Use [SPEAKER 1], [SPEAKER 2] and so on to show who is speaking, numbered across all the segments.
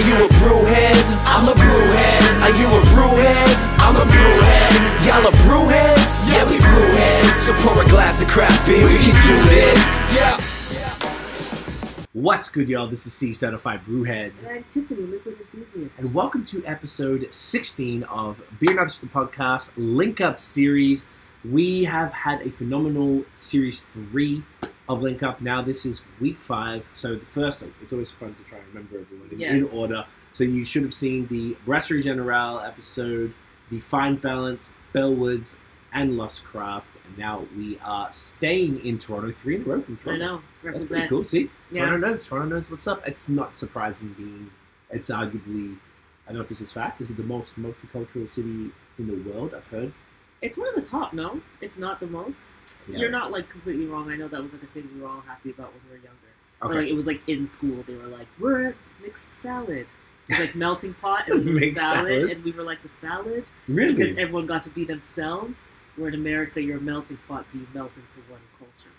[SPEAKER 1] Are you a brewhead? I'm a brewhead. Are you a brewhead? I'm a brewhead. Y'all are brewheads? Yeah, we brewheads. So pour a glass of craft beer, we can do this. Yeah.
[SPEAKER 2] What's good, y'all? This is Cee Certified Brewhead.
[SPEAKER 3] And I'm Tiffany, liquid enthusiast.
[SPEAKER 2] And welcome to episode 16 of Beer Nuts the Podcast Link Up series. We have had a phenomenal series three of Link Up. Now this is week five. So the first, it's always fun to try and remember everyone in, in order. So you should have seen the Brasserie Generale episode, the Fine Balance, Bellwoods, and Lost Craft. And now we are staying in Toronto, three in a row from Toronto.
[SPEAKER 3] I know.
[SPEAKER 2] That's pretty cool. See,
[SPEAKER 3] Yeah.
[SPEAKER 2] Toronto knows. Toronto knows what's up. It's not surprising being. It's arguably. I don't know if this is fact. Is it the most multicultural city in the world? I've heard.
[SPEAKER 3] It's one of the top, no? If not the most.
[SPEAKER 2] Yeah.
[SPEAKER 3] You're not like completely wrong. I know that was like a thing we were all happy about when we were younger. Or,
[SPEAKER 2] Okay.
[SPEAKER 3] like it was like in school, they were like, "We're mixed salad." It was like melting pot and
[SPEAKER 2] Mixed
[SPEAKER 3] salad,
[SPEAKER 2] salad?
[SPEAKER 3] and we were like the salad
[SPEAKER 2] really?
[SPEAKER 3] because everyone got to be themselves. Where in America, you're a melting pot, so you melt into one culture.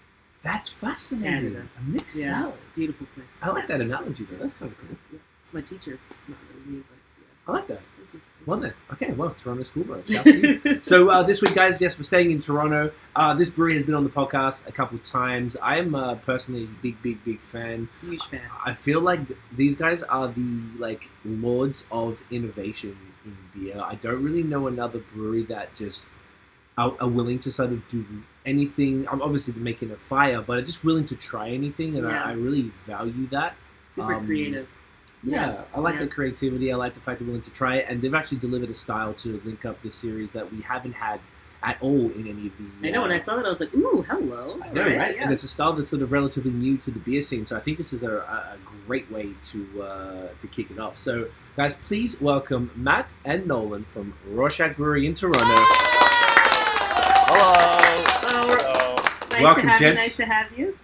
[SPEAKER 2] That's fascinating.
[SPEAKER 3] Canada.
[SPEAKER 2] A mixed
[SPEAKER 3] Yeah,
[SPEAKER 2] salad.
[SPEAKER 3] beautiful place.
[SPEAKER 2] I like that analogy though. That's kind of cool.
[SPEAKER 3] It's my teacher's, not really me, but
[SPEAKER 2] I like that. Well then, okay. Well, Toronto school bro. Shouts to you. So uh, this week, guys, yes, we're staying in Toronto. Uh, this brewery has been on the podcast a couple of times. I am uh, personally a big, big, big fan.
[SPEAKER 3] Huge fan.
[SPEAKER 2] I feel like th- these guys are the like lords of innovation in beer. I don't really know another brewery that just are, are willing to sort of do anything. I'm obviously making a fire, but are just willing to try anything, and
[SPEAKER 3] Yeah.
[SPEAKER 2] I, I really value that.
[SPEAKER 3] Super
[SPEAKER 2] Um,
[SPEAKER 3] creative.
[SPEAKER 2] Yeah, I like
[SPEAKER 3] Yeah.
[SPEAKER 2] the creativity. I like the fact they're willing to try it, and they've actually delivered a style to link up this series that we haven't had at all in any of the.
[SPEAKER 3] I know. When
[SPEAKER 2] uh,
[SPEAKER 3] I saw that, I was like, "Ooh, hello!"
[SPEAKER 2] I know, right?
[SPEAKER 3] Yeah.
[SPEAKER 2] And it's a style that's sort of relatively new to the beer scene, so I think this is a, a a great way to uh, to kick it off. So, guys, please welcome Matt and Nolan from Rorschach Brewery in Toronto.
[SPEAKER 4] Hello. Hello.
[SPEAKER 3] nice
[SPEAKER 2] Welcome,
[SPEAKER 3] to have
[SPEAKER 2] gents.
[SPEAKER 3] you. Nice to have you.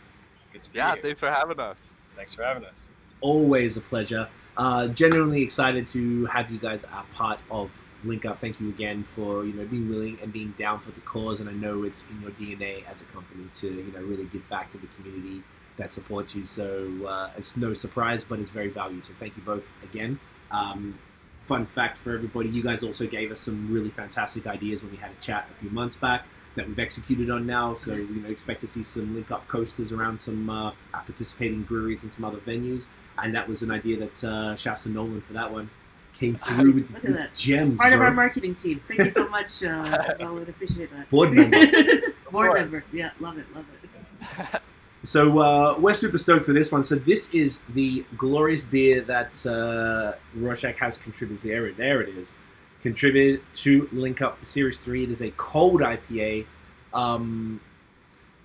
[SPEAKER 4] Good to be
[SPEAKER 5] Yeah,
[SPEAKER 4] here.
[SPEAKER 5] thanks for having us.
[SPEAKER 4] Thanks for having us.
[SPEAKER 2] Always a pleasure. Uh, genuinely excited to have you guys a part of Link Up. Thank you again for you know being willing and being down for the cause. And I know it's in your DNA as a company to you know really give back to the community that supports you. So uh, it's no surprise, but it's very valued. So thank you both again. Um, fun fact for everybody: you guys also gave us some really fantastic ideas when we had a chat a few months back that we've executed on now. So you know expect to see some link up coasters around some uh, participating breweries and some other venues. And that was an idea that uh, Shasta Nolan for that one came through with,
[SPEAKER 3] Look at
[SPEAKER 2] with
[SPEAKER 3] that.
[SPEAKER 2] gems.
[SPEAKER 3] Part of our marketing team. Thank you so much, uh, Nolan. Appreciate that.
[SPEAKER 2] Board member.
[SPEAKER 3] Board
[SPEAKER 4] Board.
[SPEAKER 3] member. Yeah, love it. Love it.
[SPEAKER 2] So uh, we're super stoked for this one. So this is the glorious beer that uh, Rorschach has contributed. There, it- there it is. Contributed to link up for Series Three. It is a cold IPA. Um,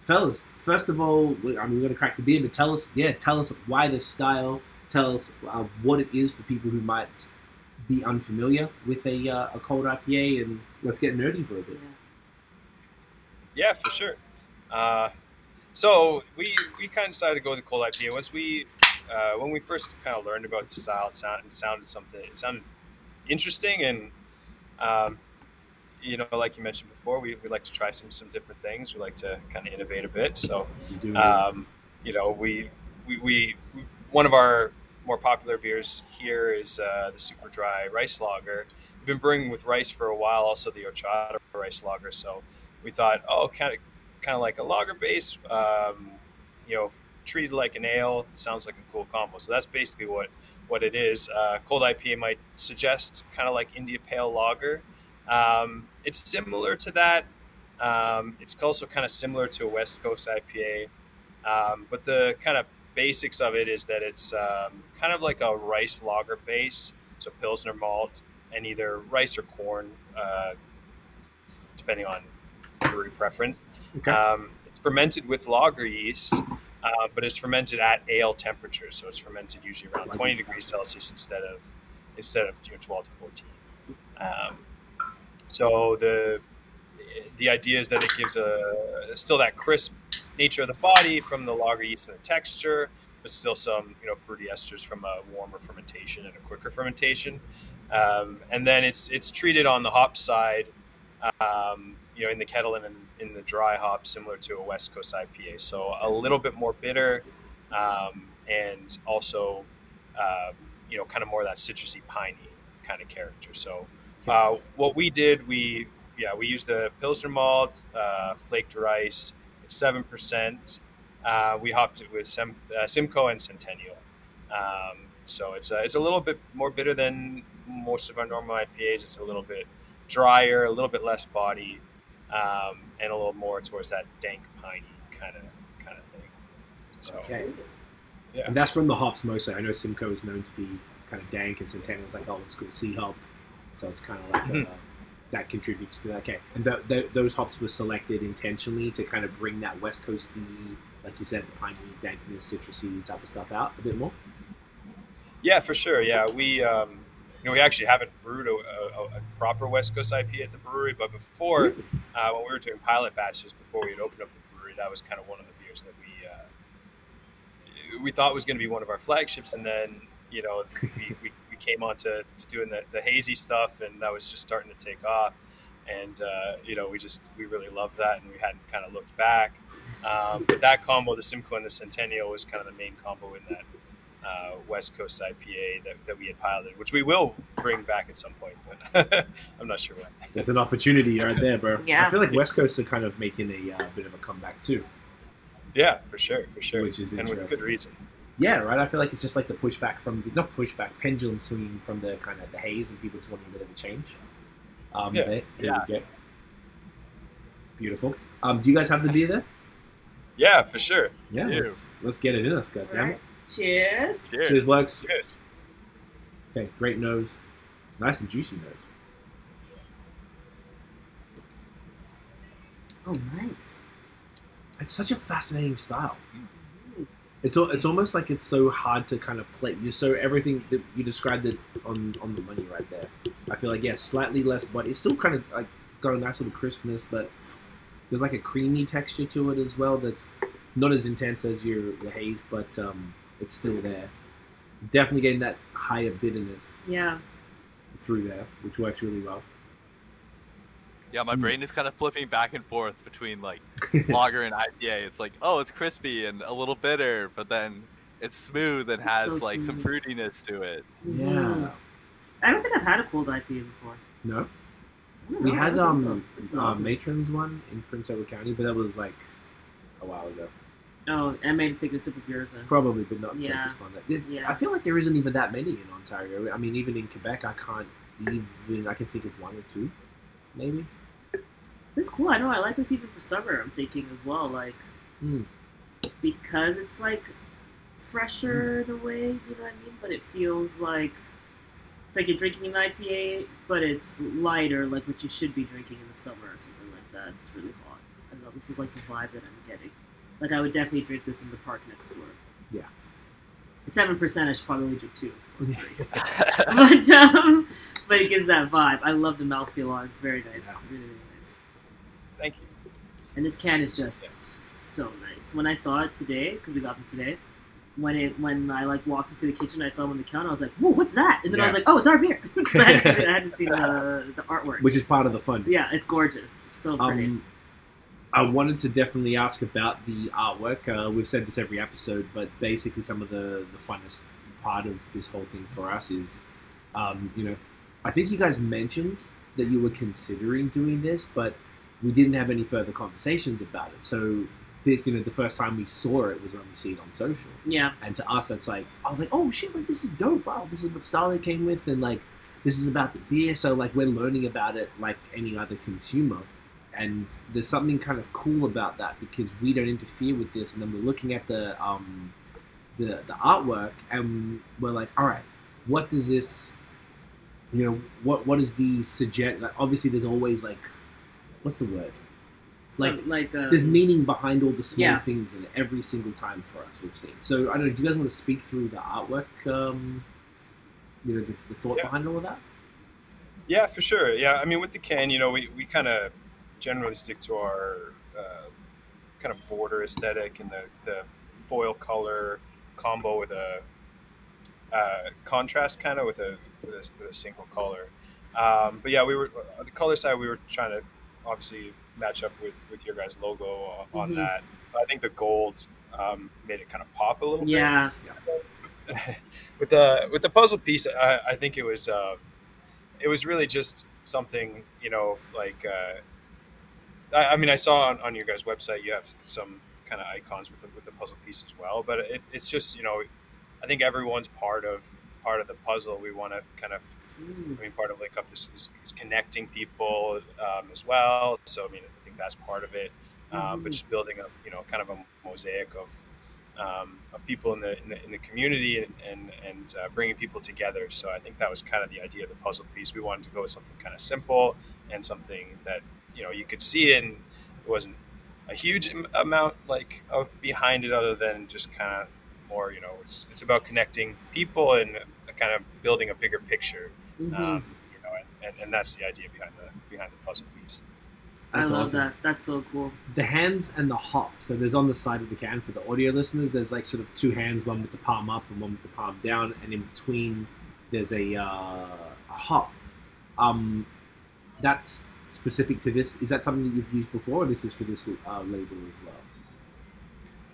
[SPEAKER 2] fellas, first of all, I mean, we're gonna crack the beer, but tell us, yeah, tell us why this style. Tell us uh, what it is for people who might be unfamiliar with a, uh, a cold IPA, and let's get nerdy for a bit.
[SPEAKER 4] Yeah, for sure. Uh, so we we kind of decided to go with the cold IPA. Once we uh, when we first kind of learned about the style, it sounded, it sounded something. It sounded interesting, and um, you know, like you mentioned before, we, we like to try some some different things. We like to kind of innovate a bit. So
[SPEAKER 2] You
[SPEAKER 4] um, you know, we, we, we, one of our more popular beers here is uh, the super dry rice lager. We've been brewing with rice for a while, also the horchata rice lager. So we thought, oh, kind of, kind of like a lager base, um, you know, treated like an ale. Sounds like a cool combo. So that's basically what, what it is. Uh, cold IPA might suggest kind of like India Pale Lager. Um, it's similar to that. Um, it's also kind of similar to a West Coast IPA. Um, but the kind of basics of it is that it's um, kind of like a rice lager base, so Pilsner malt and either rice or corn, uh, depending on brewery preference.
[SPEAKER 2] Okay.
[SPEAKER 4] Um, it's fermented with lager yeast, uh, but it's fermented at ale temperature, so it's fermented usually around 20 degrees Celsius instead of instead of you know, 12 to 14. Um, so the the idea is that it gives a still that crisp nature of the body from the lager yeast and the texture, but still some you know fruity esters from a warmer fermentation and a quicker fermentation. Um, and then it's it's treated on the hop side, um, you know, in the kettle and in, in the dry hop, similar to a West Coast IPA. So a little bit more bitter, um, and also, um, you know, kind of more of that citrusy, piney kind of character. So, uh, what we did, we yeah, we used the Pilsner malt, uh, flaked rice, seven percent. Uh, we hopped it with Sim, uh, Simcoe and Centennial. Um, so it's a, it's a little bit more bitter than most of our normal IPAs. It's a little bit drier, a little bit less body, um, and a little more towards that dank piney kind of kind of thing. So
[SPEAKER 2] Okay.
[SPEAKER 4] Yeah.
[SPEAKER 2] And that's from the hops mostly. I know Simcoe is known to be kind of dank, and Centennial is like old school C hop, so it's kind of like
[SPEAKER 4] Mhm.
[SPEAKER 2] uh, that contributes to that. Okay, and th- th- those hops were selected intentionally to kind of bring that West Coasty, like you said, the piney, dankness, citrusy type of stuff out a bit more.
[SPEAKER 4] Yeah, for sure. Yeah, we um, you know we actually haven't brewed a, a, a proper West Coast IP at the brewery, but before
[SPEAKER 2] Really?
[SPEAKER 4] uh, when we were doing pilot batches before we had opened up the brewery, that was kind of one of the beers that we uh, we thought was going to be one of our flagships, and then you know we, we, we came on to, to doing the, the hazy stuff, and that was just starting to take off. And uh, you know, we just we really loved that, and we hadn't kind of looked back. Um, but that combo, the Simcoe and the Centennial, was kind of the main combo in that uh, West Coast IPA that, that we had piloted, which we will bring back at some point, but I'm not sure when.
[SPEAKER 2] There's an opportunity right there, bro.
[SPEAKER 3] Yeah.
[SPEAKER 2] I feel like West Coast are kind of making a uh, bit of a comeback too.
[SPEAKER 4] Yeah, for sure, for sure,
[SPEAKER 2] Which is
[SPEAKER 4] and with
[SPEAKER 2] interesting.
[SPEAKER 4] good reason.
[SPEAKER 2] Yeah, right. I feel like it's just like the pushback from the, not pushback, pendulum swinging from the kind of the haze, and people just wanting a bit of a change. Um,
[SPEAKER 4] Yeah.
[SPEAKER 2] there, here
[SPEAKER 4] Yeah.
[SPEAKER 2] we. Beautiful. Um, do you guys have the beer there?
[SPEAKER 4] Yeah, for sure.
[SPEAKER 2] Yeah.
[SPEAKER 4] Yeah.
[SPEAKER 2] Let's, let's get it in us. God damn it.
[SPEAKER 3] Cheers.
[SPEAKER 4] Cheers.
[SPEAKER 2] Cheers, blokes.
[SPEAKER 4] Cheers.
[SPEAKER 2] Okay, great nose, nice and juicy nose.
[SPEAKER 3] Oh, nice.
[SPEAKER 2] It's such a fascinating style. It's it's almost like it's so hard to kind of play. You so everything that you described it on on the money right there. I feel like yeah, slightly less, but it's still kind of like got a nice little crispness, but there's like a creamy texture to it as well. That's not as intense as your your haze, but um, it's still there. Definitely getting that higher bitterness
[SPEAKER 3] Yeah.
[SPEAKER 2] through there, which works really well.
[SPEAKER 5] Yeah, my
[SPEAKER 2] Mm.
[SPEAKER 5] brain is kind of flipping back and forth between like lager and IPA. It's like, oh, it's crispy and a little bitter, but then it's smooth and
[SPEAKER 3] It's
[SPEAKER 5] has
[SPEAKER 3] so
[SPEAKER 5] like some
[SPEAKER 3] smooth.
[SPEAKER 5] fruitiness to it.
[SPEAKER 2] Yeah.
[SPEAKER 3] I don't think I've had a cold IPA before.
[SPEAKER 2] No.
[SPEAKER 3] I don't
[SPEAKER 2] We
[SPEAKER 3] know, I
[SPEAKER 2] had
[SPEAKER 3] don't think
[SPEAKER 2] um
[SPEAKER 3] so. This is
[SPEAKER 2] uh,
[SPEAKER 3] awesome.
[SPEAKER 2] Matron's one in Prince Edward County, but that was like a while ago.
[SPEAKER 3] Oh, I made you take a sip of yours then.
[SPEAKER 2] Probably, but not
[SPEAKER 3] Yeah.
[SPEAKER 2] focused on that. It's-
[SPEAKER 3] Yeah.
[SPEAKER 2] I feel like there isn't even that many in Ontario. I mean, even in Quebec, I can't even. I can think of one or two, maybe.
[SPEAKER 3] This is cool. I know. I like this even for summer. I'm thinking as well, like
[SPEAKER 2] Mm.
[SPEAKER 3] because it's like fresher in a way. Do you know what I mean? But it feels like it's like you're drinking an IPA, but it's lighter, like what you should be drinking in the summer or something like that. It's really hot. I don't know. This is like the vibe that I'm getting. Like I would definitely drink this in the park next door.
[SPEAKER 2] Yeah.
[SPEAKER 3] Seven percent. I should probably only drink two. but um, but it gives that vibe. I love the mouthfeel on. it. It's very nice.
[SPEAKER 2] Yeah.
[SPEAKER 3] Really, really nice.
[SPEAKER 4] Thank you.
[SPEAKER 3] And this can is just so nice. When I saw it today, because we got them today, when it when I like walked into the kitchen, I saw them on the counter. I was like, "Whoa, what's that?" And then I was like, "Oh, it's our beer." I hadn't seen, I hadn't seen the, the artwork.
[SPEAKER 2] Which is part of the fun.
[SPEAKER 3] yeah, it's gorgeous. So pretty.
[SPEAKER 2] Um, I wanted to definitely ask about the artwork. Uh, we've said this every episode, but basically, some of the the funnest part of this whole thing for us is, um, you know, I think you guys mentioned that you were considering doing this, but we didn't have any further conversations about it. So, this, you know, the first time we saw it was when we see it on social.
[SPEAKER 3] yeah,
[SPEAKER 2] And to us, that's like, I was like, oh shit, like this is dope. Wow, this is what it came with, and like, this is about the beer. So like, we're learning about it like any other consumer, and there's something kind of cool about that because we don't interfere with this, and then we're looking at the um, the the artwork, and we're like, all right, what does this, you know, what what does these suggest? Like, obviously, there's always like, what's the word?
[SPEAKER 3] Some-
[SPEAKER 2] Like,
[SPEAKER 3] like uh,
[SPEAKER 2] there's meaning behind all the small
[SPEAKER 3] Yeah.
[SPEAKER 2] things in it every single time for us we've seen. So I don't know. Do you guys want to speak through the artwork? Um, you know, the, the thought
[SPEAKER 4] Yeah.
[SPEAKER 2] behind all of that.
[SPEAKER 4] Yeah, for sure. Yeah, I mean, with the can, you know, we, we kind of generally stick to our uh, kind of border aesthetic and the, the foil color combo with a uh, contrast kind of with a, with a with a single color. Um, but yeah, we were on the color side. We were trying to obviously match up with with your guys' logo on, on
[SPEAKER 3] Mhm.
[SPEAKER 4] that. I think the gold um, made it kind of pop a little bit.
[SPEAKER 3] yeah,
[SPEAKER 4] with the with the puzzle piece, I, I think it was uh, it was really just something you know like uh, I, I mean I saw on, on your guys' website you have some kind of icons with the with the puzzle piece as well, but it, it's just you know I think everyone's part of part of the puzzle. We want to kind of. I mean part of Link Up is, is, is connecting people um, as well. So I mean I think that's part of it, um, but
[SPEAKER 3] Mhm.
[SPEAKER 4] just building a you know kind of a mosaic of um, of people in the, in the in the community and and, and uh, bringing people together. So I think that was kind of the idea of the puzzle piece. We wanted to go with something kind of simple and something that you know you could see it and it wasn't a huge amount like of behind it, other than just kind of more you know it's it's about connecting people and kind of building a bigger picture.
[SPEAKER 3] Mhm.
[SPEAKER 4] Um, you know, and, and, and that's the idea behind the behind the puzzle piece.
[SPEAKER 3] I love
[SPEAKER 2] awesome.
[SPEAKER 3] that. That's so cool.
[SPEAKER 2] the hands and the hop. So there's on the side of the can for the audio listeners. There's like sort of two hands, one with the palm up and one with the palm down, and in between there's a, uh, a hop. Um, that's specific to this. Is that something that you've used before, or this is for this uh, label as well?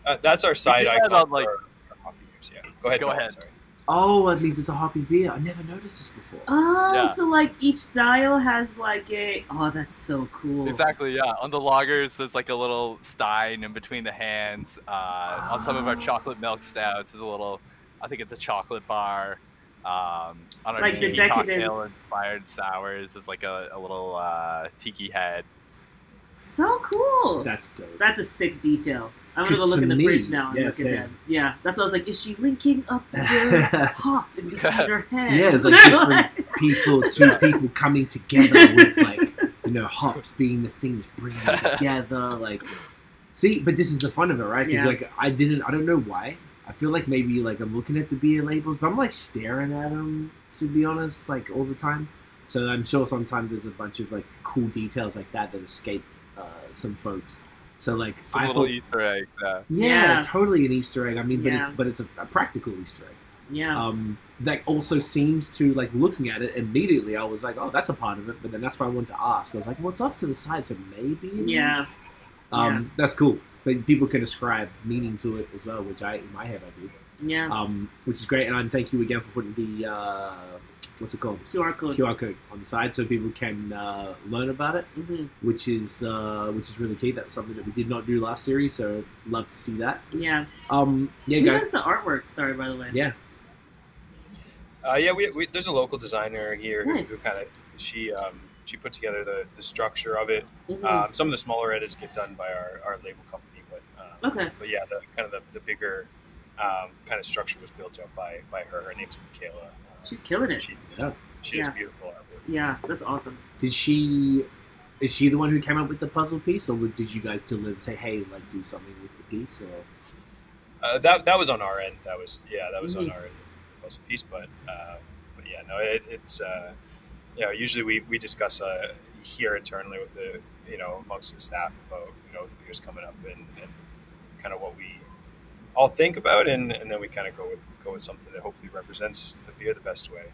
[SPEAKER 4] Uh, that's our side icon
[SPEAKER 5] on, like-
[SPEAKER 4] for our hockey beers. Yeah, go ahead.
[SPEAKER 5] Go
[SPEAKER 4] Nolan,
[SPEAKER 5] ahead.
[SPEAKER 4] Sorry.
[SPEAKER 2] Oh, at least it's a hoppy beer. I never noticed this before.
[SPEAKER 3] Oh,
[SPEAKER 5] Yeah.
[SPEAKER 3] so like each dial has like a. Oh, that's so cool.
[SPEAKER 5] Exactly, yeah. On the lagers, there's like a little stein in between the hands. Uh, On some of our
[SPEAKER 3] Oh.
[SPEAKER 5] chocolate milk stouts, is a little, I think it's a chocolate bar. Um, on our
[SPEAKER 3] Like the
[SPEAKER 5] tiki
[SPEAKER 3] decadence.
[SPEAKER 5] cocktail inspired sours, is like a, a little uh, tiki head.
[SPEAKER 3] So cool.
[SPEAKER 2] That's dope.
[SPEAKER 3] That's a sick detail. I'm gonna go look in the
[SPEAKER 2] me-
[SPEAKER 3] fridge now and
[SPEAKER 2] yeah,
[SPEAKER 3] look
[SPEAKER 2] same.
[SPEAKER 3] at them. Yeah, that's what I was like. Is she linking up the word hop in between her hands?
[SPEAKER 2] Yeah, it's like different people, two people coming together with like you know hops being the thing that's bringing them together. Like, see, but this is the fun of it, right? Because
[SPEAKER 3] Yeah.
[SPEAKER 2] like I didn't, I don't know why. I feel like maybe like I'm looking at the beer labels, but I'm like staring at them to be honest, like all the time. So I'm sure sometimes there's a bunch of like cool details like that that escape uh, some folks. So like
[SPEAKER 5] Some
[SPEAKER 2] I
[SPEAKER 5] little
[SPEAKER 2] thought,
[SPEAKER 5] Easter eggs. Yeah.
[SPEAKER 2] yeah,
[SPEAKER 3] Yeah.
[SPEAKER 2] totally an Easter egg. I mean, but it's but it's a, a practical Easter egg
[SPEAKER 3] Yeah.
[SPEAKER 2] um, that also seems to like looking at it immediately. I was like, oh, that's a part of it. But then that's why I wanted to ask. I was like, what's off to the side? So maybe. it
[SPEAKER 3] Yeah.
[SPEAKER 2] is? Um,
[SPEAKER 3] Yeah.
[SPEAKER 2] That's cool. But people can ascribe meaning to it as well, which I in my head I do.
[SPEAKER 3] yeah.
[SPEAKER 2] Um, which is great. And I thank you again for putting the uh, what's it called
[SPEAKER 3] QR code.
[SPEAKER 2] QR code on the side so people can uh, learn about it,
[SPEAKER 3] hmm
[SPEAKER 2] which is uh, which is really key. That's something that we did not do last series, so love to see that.
[SPEAKER 3] Yeah.
[SPEAKER 2] Um, yeah,
[SPEAKER 3] Who
[SPEAKER 2] guys.
[SPEAKER 3] does the artwork? Sorry, by the way.
[SPEAKER 2] Yeah.
[SPEAKER 4] Uh, yeah, we, we, there's a local designer here who,
[SPEAKER 3] Nice.
[SPEAKER 4] who kind of she um, she put together the, the structure of it.
[SPEAKER 3] Mhm.
[SPEAKER 4] Um, some of the smaller edits get done by our, our label company, but um,
[SPEAKER 3] okay.
[SPEAKER 4] but yeah, the kind of the, the bigger um, kind of structure was built out by by her. Her name's Michaela. Uh,
[SPEAKER 3] She's killing it.
[SPEAKER 4] She,
[SPEAKER 2] Yeah.
[SPEAKER 4] she has
[SPEAKER 3] Yeah.
[SPEAKER 4] beautiful artwork.
[SPEAKER 3] Yeah, that's awesome.
[SPEAKER 2] Did she? Is she the one who came up with the puzzle piece, or was, did you guys deliver? Say, hey, like do something with the piece, or
[SPEAKER 4] Uh, that that was on our end. That was yeah, that was
[SPEAKER 3] Mhm.
[SPEAKER 4] on our end. That was a piece, but uh, but yeah, no, it, it's uh, you know usually we we discuss uh, here internally with the you know amongst the staff about you know the beers coming up and, and kind of what we all think about, and, and then we kind of go with go with something that hopefully represents the beer the best way.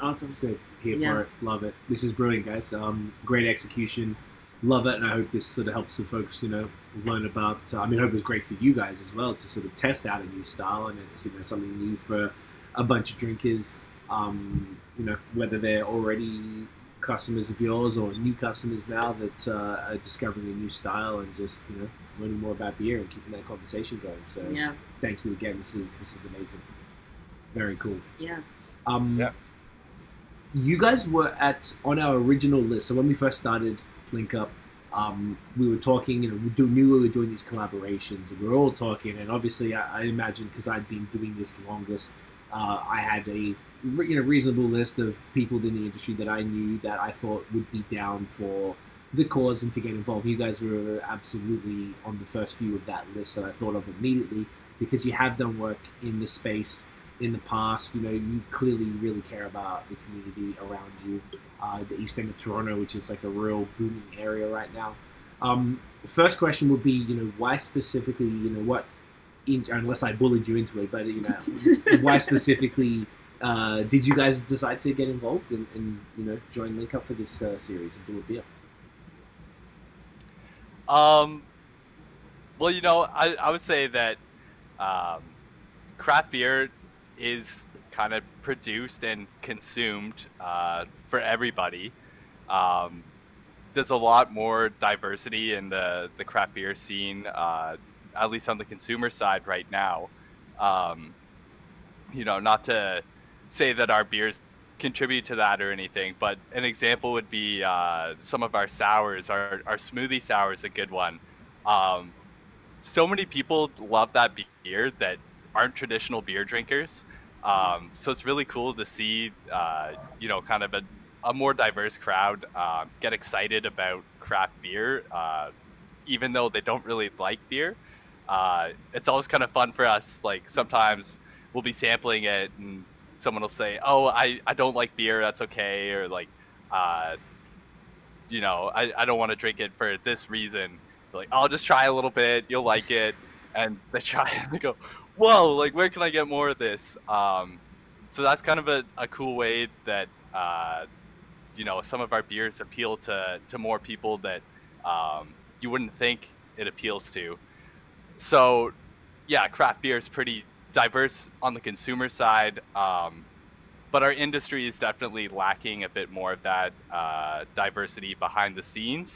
[SPEAKER 3] Awesome.
[SPEAKER 2] sick here
[SPEAKER 3] Yeah.
[SPEAKER 2] for it? Love it. This is brilliant, guys. Um, great execution. Love it, and I hope this sort of helps some folks, you know, learn about. Uh, I mean, I hope it's great for you guys as well to sort of test out a new style, and it's you know something new for a bunch of drinkers. Um, you know, whether they're already customers of yours or new customers now that uh, are discovering a new style and just you know learning more about beer and keeping that conversation going. So
[SPEAKER 3] Yeah.
[SPEAKER 2] thank you again. This is this is amazing. Very cool.
[SPEAKER 3] Yeah.
[SPEAKER 2] Um,
[SPEAKER 4] Yeah.
[SPEAKER 2] You guys were at on our original list. So when we first started Link Up, um, we were talking. You know, we do, knew we were doing these collaborations, and we were all talking. And obviously, I, I imagine because I'd been doing this longest, uh, I had a re- you know reasonable list of people in the industry that I knew that I thought would be down for the cause and to get involved. You guys were absolutely on the first few of that list that I thought of immediately because you have done work in the space in the past. You know, you clearly really care about the community around you, uh, the east end of Toronto, which is like a real booming area right now. Um, first question would be, you know, why specifically, you know, what, in, unless I bullied you into it, but you know, why specifically uh, did you guys decide to get involved and, you know join Link Up for this uh, series of a beer?
[SPEAKER 5] Um, well, you know, I, I would say that um, craft beer is kind of produced and consumed uh, for everybody. Um, there's a lot more diversity in the, the craft beer scene, uh, at least on the consumer side right now. Um, you know, not to say that our beers contribute to that or anything, but an example would be uh, some of our sours. Our, our smoothie sour is a good one. Um, so many people love that beer that aren't traditional beer drinkers. Um, so it's really cool to see, uh, you know, kind of a, a more diverse crowd uh, get excited about craft beer, uh, even though they don't really like beer. Uh, it's always kind of fun for us. Like sometimes we'll be sampling it and someone will say, "Oh, I, I don't like beer. That's okay," or like, uh, you know, I, I don't want to drink it for this reason. like, I'll just try a little bit. You'll like it, and they try and they go, "Whoa! Like, where can I get more of this?" Um, so that's kind of a, a cool way that uh, you know some of our beers appeal to to more people that um, you wouldn't think it appeals to. So, yeah, craft beer is pretty diverse on the consumer side, um, but our industry is definitely lacking a bit more of that uh, diversity behind the scenes.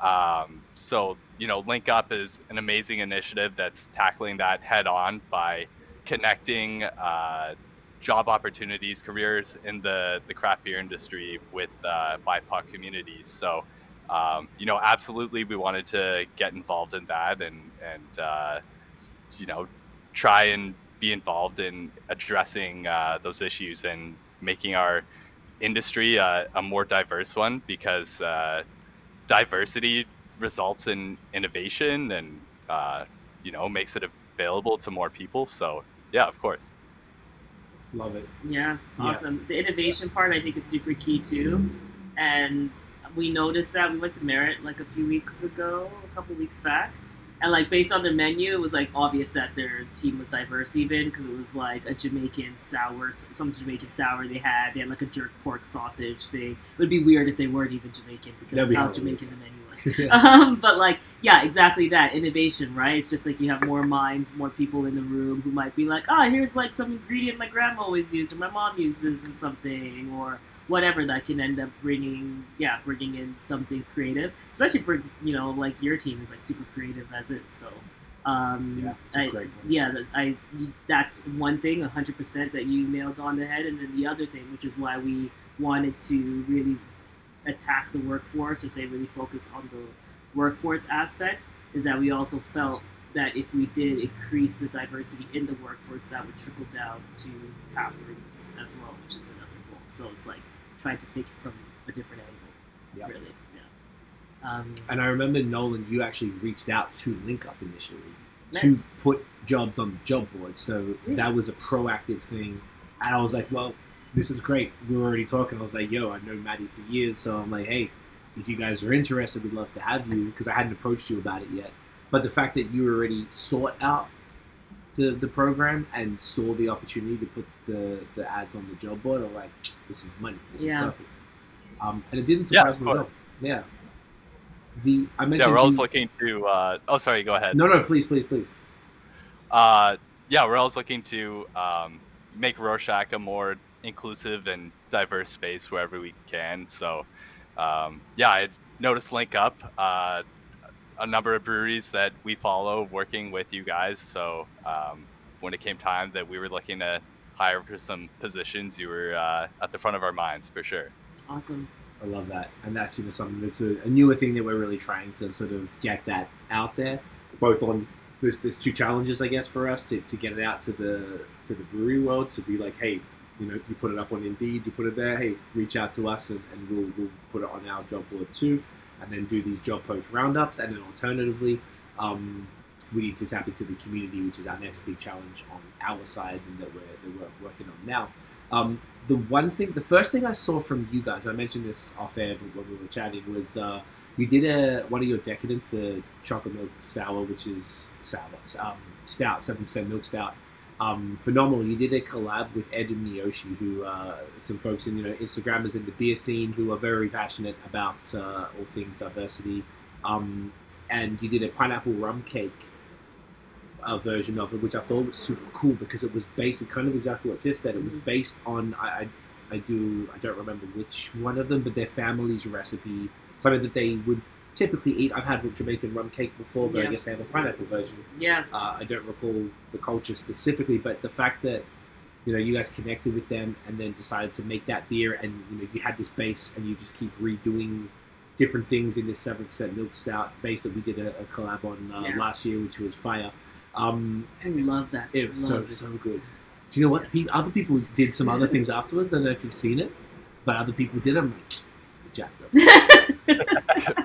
[SPEAKER 5] Um, so, you know, Link Up is an amazing initiative that's tackling that head on by connecting uh, job opportunities, careers in the, the craft beer industry with uh, BIPOC communities. So, um, you know, absolutely, we wanted to get involved in that and and uh, you know try and be involved in addressing uh, those issues and making our industry uh, a more diverse one because uh, diversity results in innovation and uh, you know makes it available to more people. So yeah, of course.
[SPEAKER 2] Love it.
[SPEAKER 3] Yeah,
[SPEAKER 2] Yeah.
[SPEAKER 3] awesome. The innovation part I think is super key too, and we noticed that we went to Merit like a few weeks ago, a couple weeks back, and like based on their menu, it was like obvious that their team was diverse even because it was like a Jamaican sour, some Jamaican sour they had. They had like a jerk pork sausage. They it would be weird if they weren't even Jamaican because
[SPEAKER 2] be
[SPEAKER 3] how
[SPEAKER 2] hard.
[SPEAKER 3] Jamaican the menu was. um, but like yeah exactly that innovation right it's just like you have more minds more people in the room who might be like ah here's like some ingredient my grandma always used or my mom uses in something or whatever that can end up bringing yeah bringing in something creative especially for you know like your team is like super creative as is so um
[SPEAKER 2] Yeah,
[SPEAKER 3] I, yeah i that's one thing 100% that you nailed on the head and then the other thing which is why we wanted to really attack the workforce or say really focus on the workforce aspect is that we also felt that if we did increase the diversity in the workforce that would trickle down to tap rooms as well which is another goal. So it's like trying to take it from a different angle
[SPEAKER 2] Yeah.
[SPEAKER 3] really yeah um,
[SPEAKER 2] And I remember Nolan, you actually reached out to Link Up initially
[SPEAKER 3] Nice.
[SPEAKER 2] to put jobs on the job board. So
[SPEAKER 3] Sweet.
[SPEAKER 2] that was a proactive thing. And I was like, well, this is great. We were already talking. I was like, yo, I know Maddie for years. So I'm like, hey, if you guys are interested, we'd love to have you because I hadn't approached you about it yet. But the fact that you already sought out the, the program and saw the opportunity to put the, the ads on the job board, I'm like, this is money. This
[SPEAKER 3] Yeah.
[SPEAKER 2] is perfect. Um, and it didn't surprise
[SPEAKER 5] of
[SPEAKER 2] me at all. Yeah. The I mentioned.
[SPEAKER 5] Yeah, we're always
[SPEAKER 2] you-
[SPEAKER 5] looking to. Uh, oh, sorry. Go ahead.
[SPEAKER 2] no, no, please, please, please.
[SPEAKER 5] Uh, yeah, we're always looking to um, make Rorschach a more inclusive and diverse space wherever we can. So, um, yeah, I noticed Link Up, uh, a number of breweries that we follow working with you guys. So, um, when it came time that we were looking to hire for some positions, you were uh, at the front of our minds for sure.
[SPEAKER 3] awesome
[SPEAKER 2] I love that, and that's you know something that's a, a newer thing that we're really trying to sort of get that out there, both on there's, there's two challenges I guess for us to, to get it out to the to the brewery world to be like, hey, you know, you put it up on Indeed, you put it there, hey, reach out to us and, and we'll, we'll put it on our job board too, and then do these job post roundups, and then alternatively, um, we need to tap into the community, which is our next big challenge on our side and that we're, that we're working on now. Um, the one thing, the first thing I saw from you guys, I mentioned this off air when we were chatting, was uh, you did a one of your Decadence, the chocolate milk sour, which is sour, um, stout, seven percent milk stout. Um, phenomenal. You did a collab with Ed and Miyoshi, who uh, some folks in you know Instagrammers in the beer scene who are very passionate about uh, all things diversity. Um, and you did a pineapple rum cake. uh, version of it, which I thought was super cool because it was based kind of exactly what Tiff said. It was
[SPEAKER 3] Mhm.
[SPEAKER 2] based on I, I, I do I don't remember which one of them, but their family's recipe, something that they would typically eat. I've had Jamaican rum cake before, but
[SPEAKER 3] Yeah.
[SPEAKER 2] I guess they have a pineapple version.
[SPEAKER 3] Yeah.
[SPEAKER 2] Uh, I don't recall the culture specifically, but the fact that you know you guys connected with them and then decided to make that beer, and you know you had this base, and you just keep redoing different things in this seven percent milk stout base that we did a, a collab on uh,
[SPEAKER 3] Yeah.
[SPEAKER 2] last year, which was fire. Um,
[SPEAKER 3] I love that.
[SPEAKER 2] it was
[SPEAKER 3] love
[SPEAKER 2] so so good. Do you know what?
[SPEAKER 3] Yes.
[SPEAKER 2] Other people did some other things afterwards. I don't know if you've seen it, but other people did. I'm like, jacked up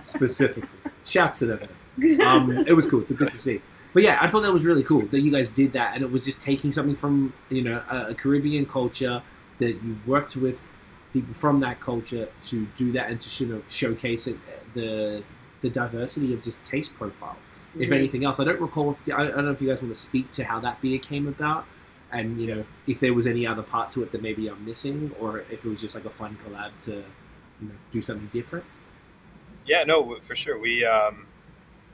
[SPEAKER 2] specifically. Shouts to them. um, it was cool. It's good to see. But yeah, I thought that was really cool that you guys did that, and it was just taking something from you know a, a Caribbean culture that you worked with people from that culture to do that and to sort of showcase it, the the diversity of just taste profiles. If
[SPEAKER 3] Mhm.
[SPEAKER 2] anything else, I don't recall. If, I I don't know if you guys want to speak to how that beer came about, and you know if there was any other part to it that maybe I'm missing, or if it was just like a fun collab to you know do something different.
[SPEAKER 4] Yeah, no, for sure. We um,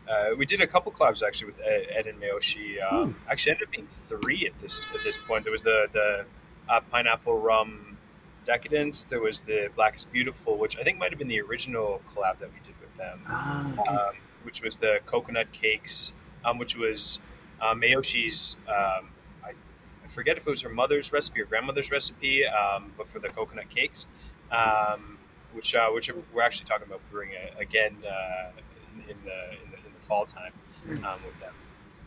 [SPEAKER 4] uh, we did a couple collabs actually with Ed, Ed and Mayoshi. Um, Actually, ended up being three at this at this point. There was the the uh, pineapple rum decadence. There was the Black is Beautiful, which I think might have been the original collab that we did with them.
[SPEAKER 2] Ah, okay.
[SPEAKER 4] um, which was the coconut cakes, um, which was uh, Mayoshi's. Um, I, I forget if it was her mother's recipe or grandmother's recipe, um, but for the coconut cakes, um, which uh, which we're actually talking about brewing again uh, in, in the in the, in the fall time um, with them.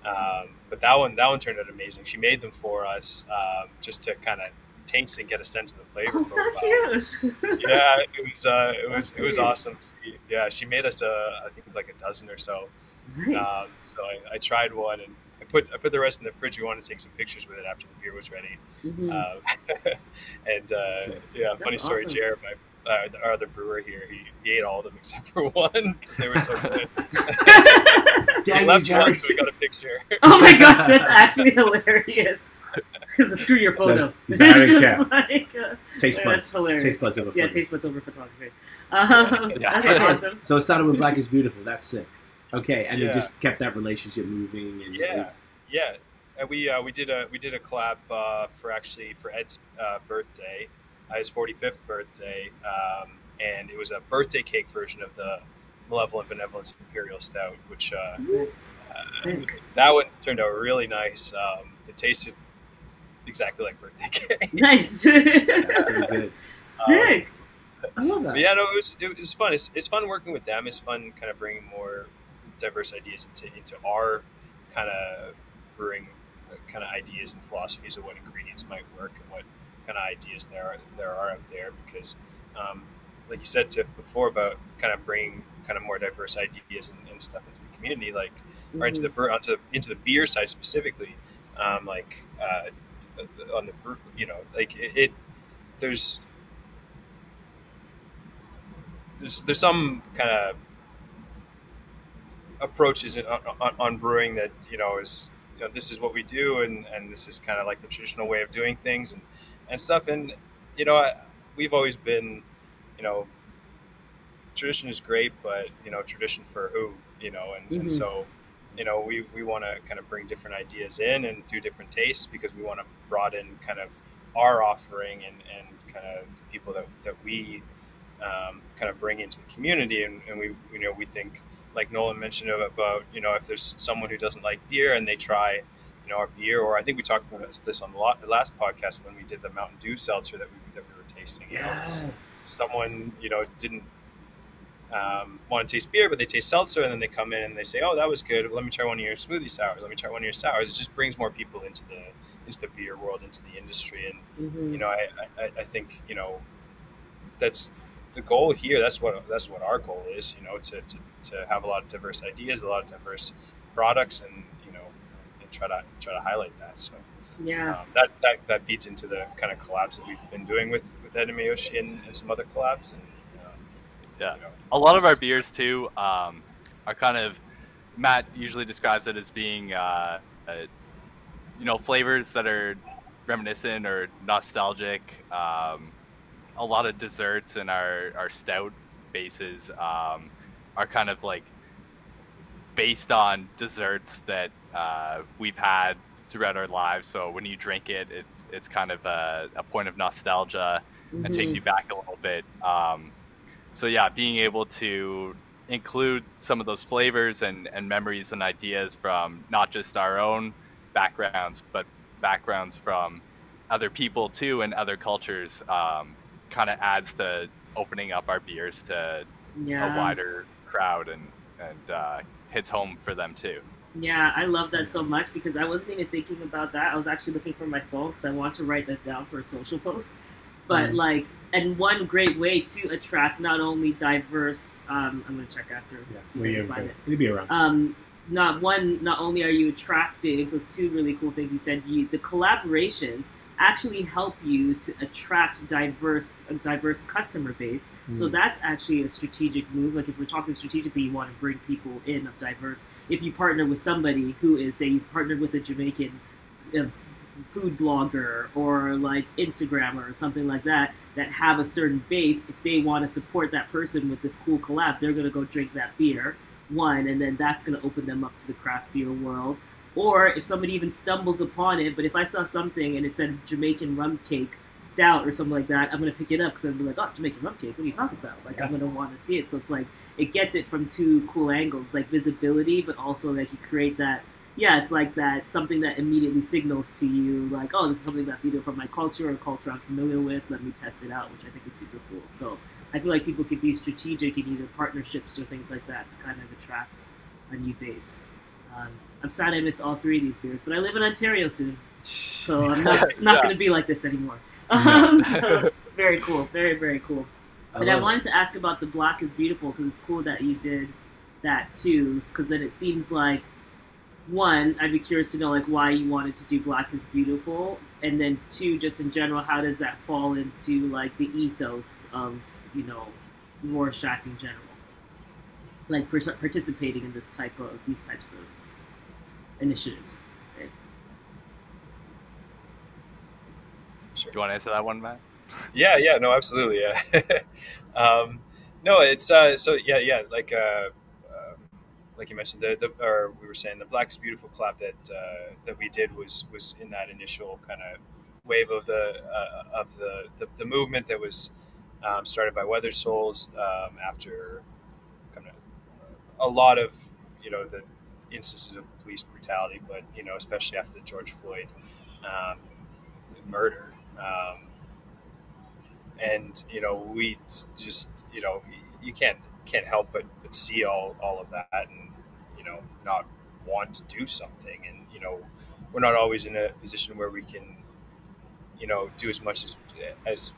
[SPEAKER 4] Um, but that one that one turned out amazing. She made them for us um, just to kind of taste and get a sense of the flavor.
[SPEAKER 3] Oh, so cute.
[SPEAKER 4] yeah, it was uh, it was
[SPEAKER 3] That's
[SPEAKER 4] it was
[SPEAKER 3] sweet.
[SPEAKER 4] awesome. She, yeah, she made us a I think like a dozen or so.
[SPEAKER 3] Nice.
[SPEAKER 4] Um, so I, I tried one and I put I put the rest in the fridge. We wanted to take some pictures with it after the beer was ready.
[SPEAKER 3] Mhm.
[SPEAKER 4] Um, and uh, yeah,
[SPEAKER 3] That's
[SPEAKER 4] funny story.
[SPEAKER 3] awesome.
[SPEAKER 4] Jared, my, uh, our other brewer here, he, he ate all of them except for one because they were so good. he
[SPEAKER 2] Dang you,
[SPEAKER 4] left
[SPEAKER 2] Jerry.
[SPEAKER 4] one, so we got a picture.
[SPEAKER 3] oh my gosh, that's actually hilarious. Because screw your photo.
[SPEAKER 2] That's- that
[SPEAKER 3] It's
[SPEAKER 2] ain't
[SPEAKER 3] just like, uh,
[SPEAKER 2] Taste
[SPEAKER 3] yeah,
[SPEAKER 2] buds.
[SPEAKER 3] that's hilarious.
[SPEAKER 2] Taste buds over
[SPEAKER 3] Yeah,
[SPEAKER 2] photos.
[SPEAKER 3] taste buds over photography. Um,
[SPEAKER 5] Yeah.
[SPEAKER 2] Okay,
[SPEAKER 3] awesome.
[SPEAKER 2] So it started with Black is Beautiful. That's sick. Okay, and
[SPEAKER 4] Yeah.
[SPEAKER 2] it just kept that relationship moving. And
[SPEAKER 4] Yeah, yeah. And we uh, we did a we did a collab uh, for actually for Ed's uh, birthday, his forty fifth birthday, um, and it was a birthday cake version of the Malevolent Benevolence Imperial Stout, which uh, uh, that one turned out really nice. Um, it tasted exactly like birthday cake.
[SPEAKER 3] Nice.
[SPEAKER 2] That's so good.
[SPEAKER 3] Sick.
[SPEAKER 2] I love that.
[SPEAKER 4] Yeah, no, it was it was fun. It's, it's fun working with them. It's fun kind of bringing more diverse ideas into into our kind of brewing kind of ideas and philosophies of what ingredients might work and what kind of ideas there are there are out there. Because, um, like you said, Tiff, before about kind of bringing kind of more diverse ideas and, and stuff into the community, like or into the brew, onto into the beer side specifically, um, like uh, on the you know, like it, it there's there's there's some kind of approaches in, on, on, on brewing that you know is you know this is what we do and and this is kind of like the traditional way of doing things and and stuff and you know I, we've always been you know tradition is great but you know tradition for who you know and,
[SPEAKER 3] Mhm.
[SPEAKER 4] and so you know we, we want to kind of bring different ideas in and do different tastes because we want to broaden kind of our offering and, and kind of people that, that we um, kind of bring into the community and, and we you know we think like Nolan mentioned about you know if there's someone who doesn't like beer and they try you know our beer or I think we talked about this on the lot- the last podcast when we did the Mountain Dew seltzer that we, that we were tasting. You know,
[SPEAKER 2] Yes.
[SPEAKER 4] someone you know didn't um, want to taste beer but they taste seltzer and then they come in and they say oh that was good. Let me try one of your smoothie sours. Let me try one of your sours. It just brings more people into the into the beer world into the industry and
[SPEAKER 3] Mhm.
[SPEAKER 4] you know I, I, I think you know that's the goal here. That's what that's what our goal is you know to, to, to have a lot of diverse ideas a lot of diverse products and and try to try to highlight that so
[SPEAKER 3] Yeah.
[SPEAKER 4] um, that, that that feeds into the kind of collabs that we've been doing with with Ed and Miyoshi and, and some other collabs and um,
[SPEAKER 5] Yeah.
[SPEAKER 4] you know,
[SPEAKER 5] a lot of our beers too um, are kind of Matt usually describes it as being uh, uh, you know flavors that are reminiscent or nostalgic. Um, a lot of desserts and our our stout bases um, are kind of like based on desserts that uh, we've had throughout our lives. So when you drink it, it's it's kind of a, a point of nostalgia and takes
[SPEAKER 3] Mhm.
[SPEAKER 5] you back a little bit. Um, so yeah, being able to include some of those flavors and, and memories and ideas from not just our own backgrounds, but backgrounds from other people too and other cultures um, kind of adds to opening up our beers to
[SPEAKER 3] yeah.
[SPEAKER 5] a wider crowd and and uh, hits home for them too.
[SPEAKER 3] Yeah, I love that so much because I wasn't even thinking about that. I was actually looking for my phone because I want to write that down for a social post. But
[SPEAKER 2] Mm.
[SPEAKER 3] like, and one great way to attract not only diverse, um, I'm gonna check after. Yes,
[SPEAKER 2] where you
[SPEAKER 3] find it.
[SPEAKER 2] it'll be around.
[SPEAKER 3] um, not one, not only are you attracting, so it's two really cool things you said. You the collaborations actually help you to attract diverse, a diverse customer base. So
[SPEAKER 2] Mm.
[SPEAKER 3] that's actually a strategic move. Like if we're talking strategically, you want to bring people in of diverse. If you partner with somebody who is, say, you partnered with a Jamaican. Uh, food blogger or like Instagrammer or something like that that have a certain base, if they want to support that person with this cool collab, they're gonna go drink that beer one, and then that's going to open them up to the craft beer world. Or if somebody even stumbles upon it, but if I saw something and it said Jamaican rum cake stout or something like that, I'm going to pick it up because I'm gonna be like, oh, Jamaican rum cake, what are you talking about? Like, I'm going to want to see it. So it's like, it gets it from two cool angles, like visibility, but also like you create that, yeah, it's like that, something that immediately signals to you, like, oh, this is something that's either from my culture or culture I'm familiar with, let me test it out, which I think is super cool. So I feel like people could be strategic in either partnerships or things like that to kind of attract a new base. Um, I'm sad I missed all three of these beers, but I live in Ontario soon, so I'm not, it's not
[SPEAKER 5] Yeah.
[SPEAKER 3] going to be like this anymore. Um, so, very cool, very very cool. And I
[SPEAKER 2] love it.
[SPEAKER 3] wanted to ask about the Black is Beautiful because it's cool that you did that too. Because then it seems like one, I'd be curious to know like why you wanted to do Black is Beautiful, and then two, just in general, how does that fall into like the ethos of you know Rorschach in general, like par- participating in this type of these types of initiatives. Say.
[SPEAKER 4] Sure.
[SPEAKER 5] Do you want to answer that one, Matt?
[SPEAKER 4] Yeah, yeah, no, absolutely, yeah. um, no, it's uh, so yeah, yeah, like uh, um like you mentioned, the, the or we were saying the Black's Beautiful clap that uh, that we did was was in that initial kind of wave of the uh, of the, the the movement that was um, started by Weathered Souls um, after kind of a lot of you know the instances of police brutality, but you know especially after the George Floyd um, murder. Um, and you know we just you know you can't can't help but, but see all, all of that and you know not want to do something and you know we're not always in a position where we can you know do as much as as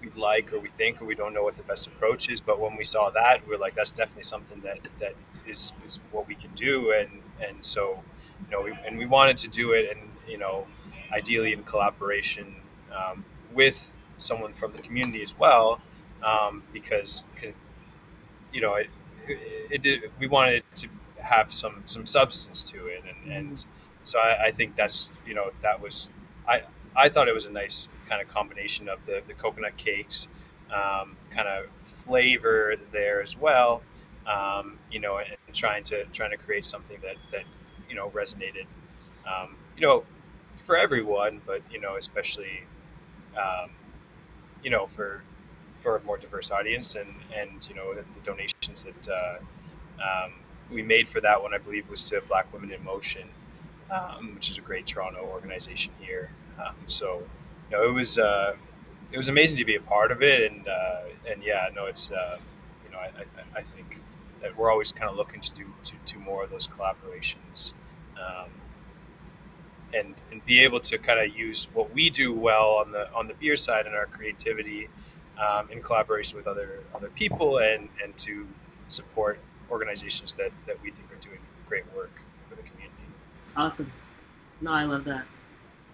[SPEAKER 4] we'd like or we think or we don't know what the best approach is but when we saw that we're like that's definitely something that that is is what we can do. And and so you know we, and we wanted to do it and you know ideally in collaboration um, with someone from the community as well, um, because, 'cause, you know it, it, did. We wanted to have some some substance to it, and, and so I, I think that's you know that was I I thought it was a nice kind of combination of the the coconut cakes, um, kind of flavor there as well, um, you know, and trying to trying to create something that that you know resonated, um, you know, for everyone, but you know especially. Um, you know, for for a more diverse audience, and and you know the, the donations that uh, um, we made for that one, I believe, was to Black Women in Motion, um, which is a great Toronto organization here. Um, so, you know, it was uh, it was amazing to be a part of it, and uh, and yeah, no, it's uh, you know, I, I, I think that we're always kind of looking to do to, to more of those collaborations. Um, and and be able to kind of use what we do well on the on the beer side and our creativity um, in collaboration with other other people and and to support organizations that that we think are doing great work for the community.
[SPEAKER 3] Awesome. No, I love that.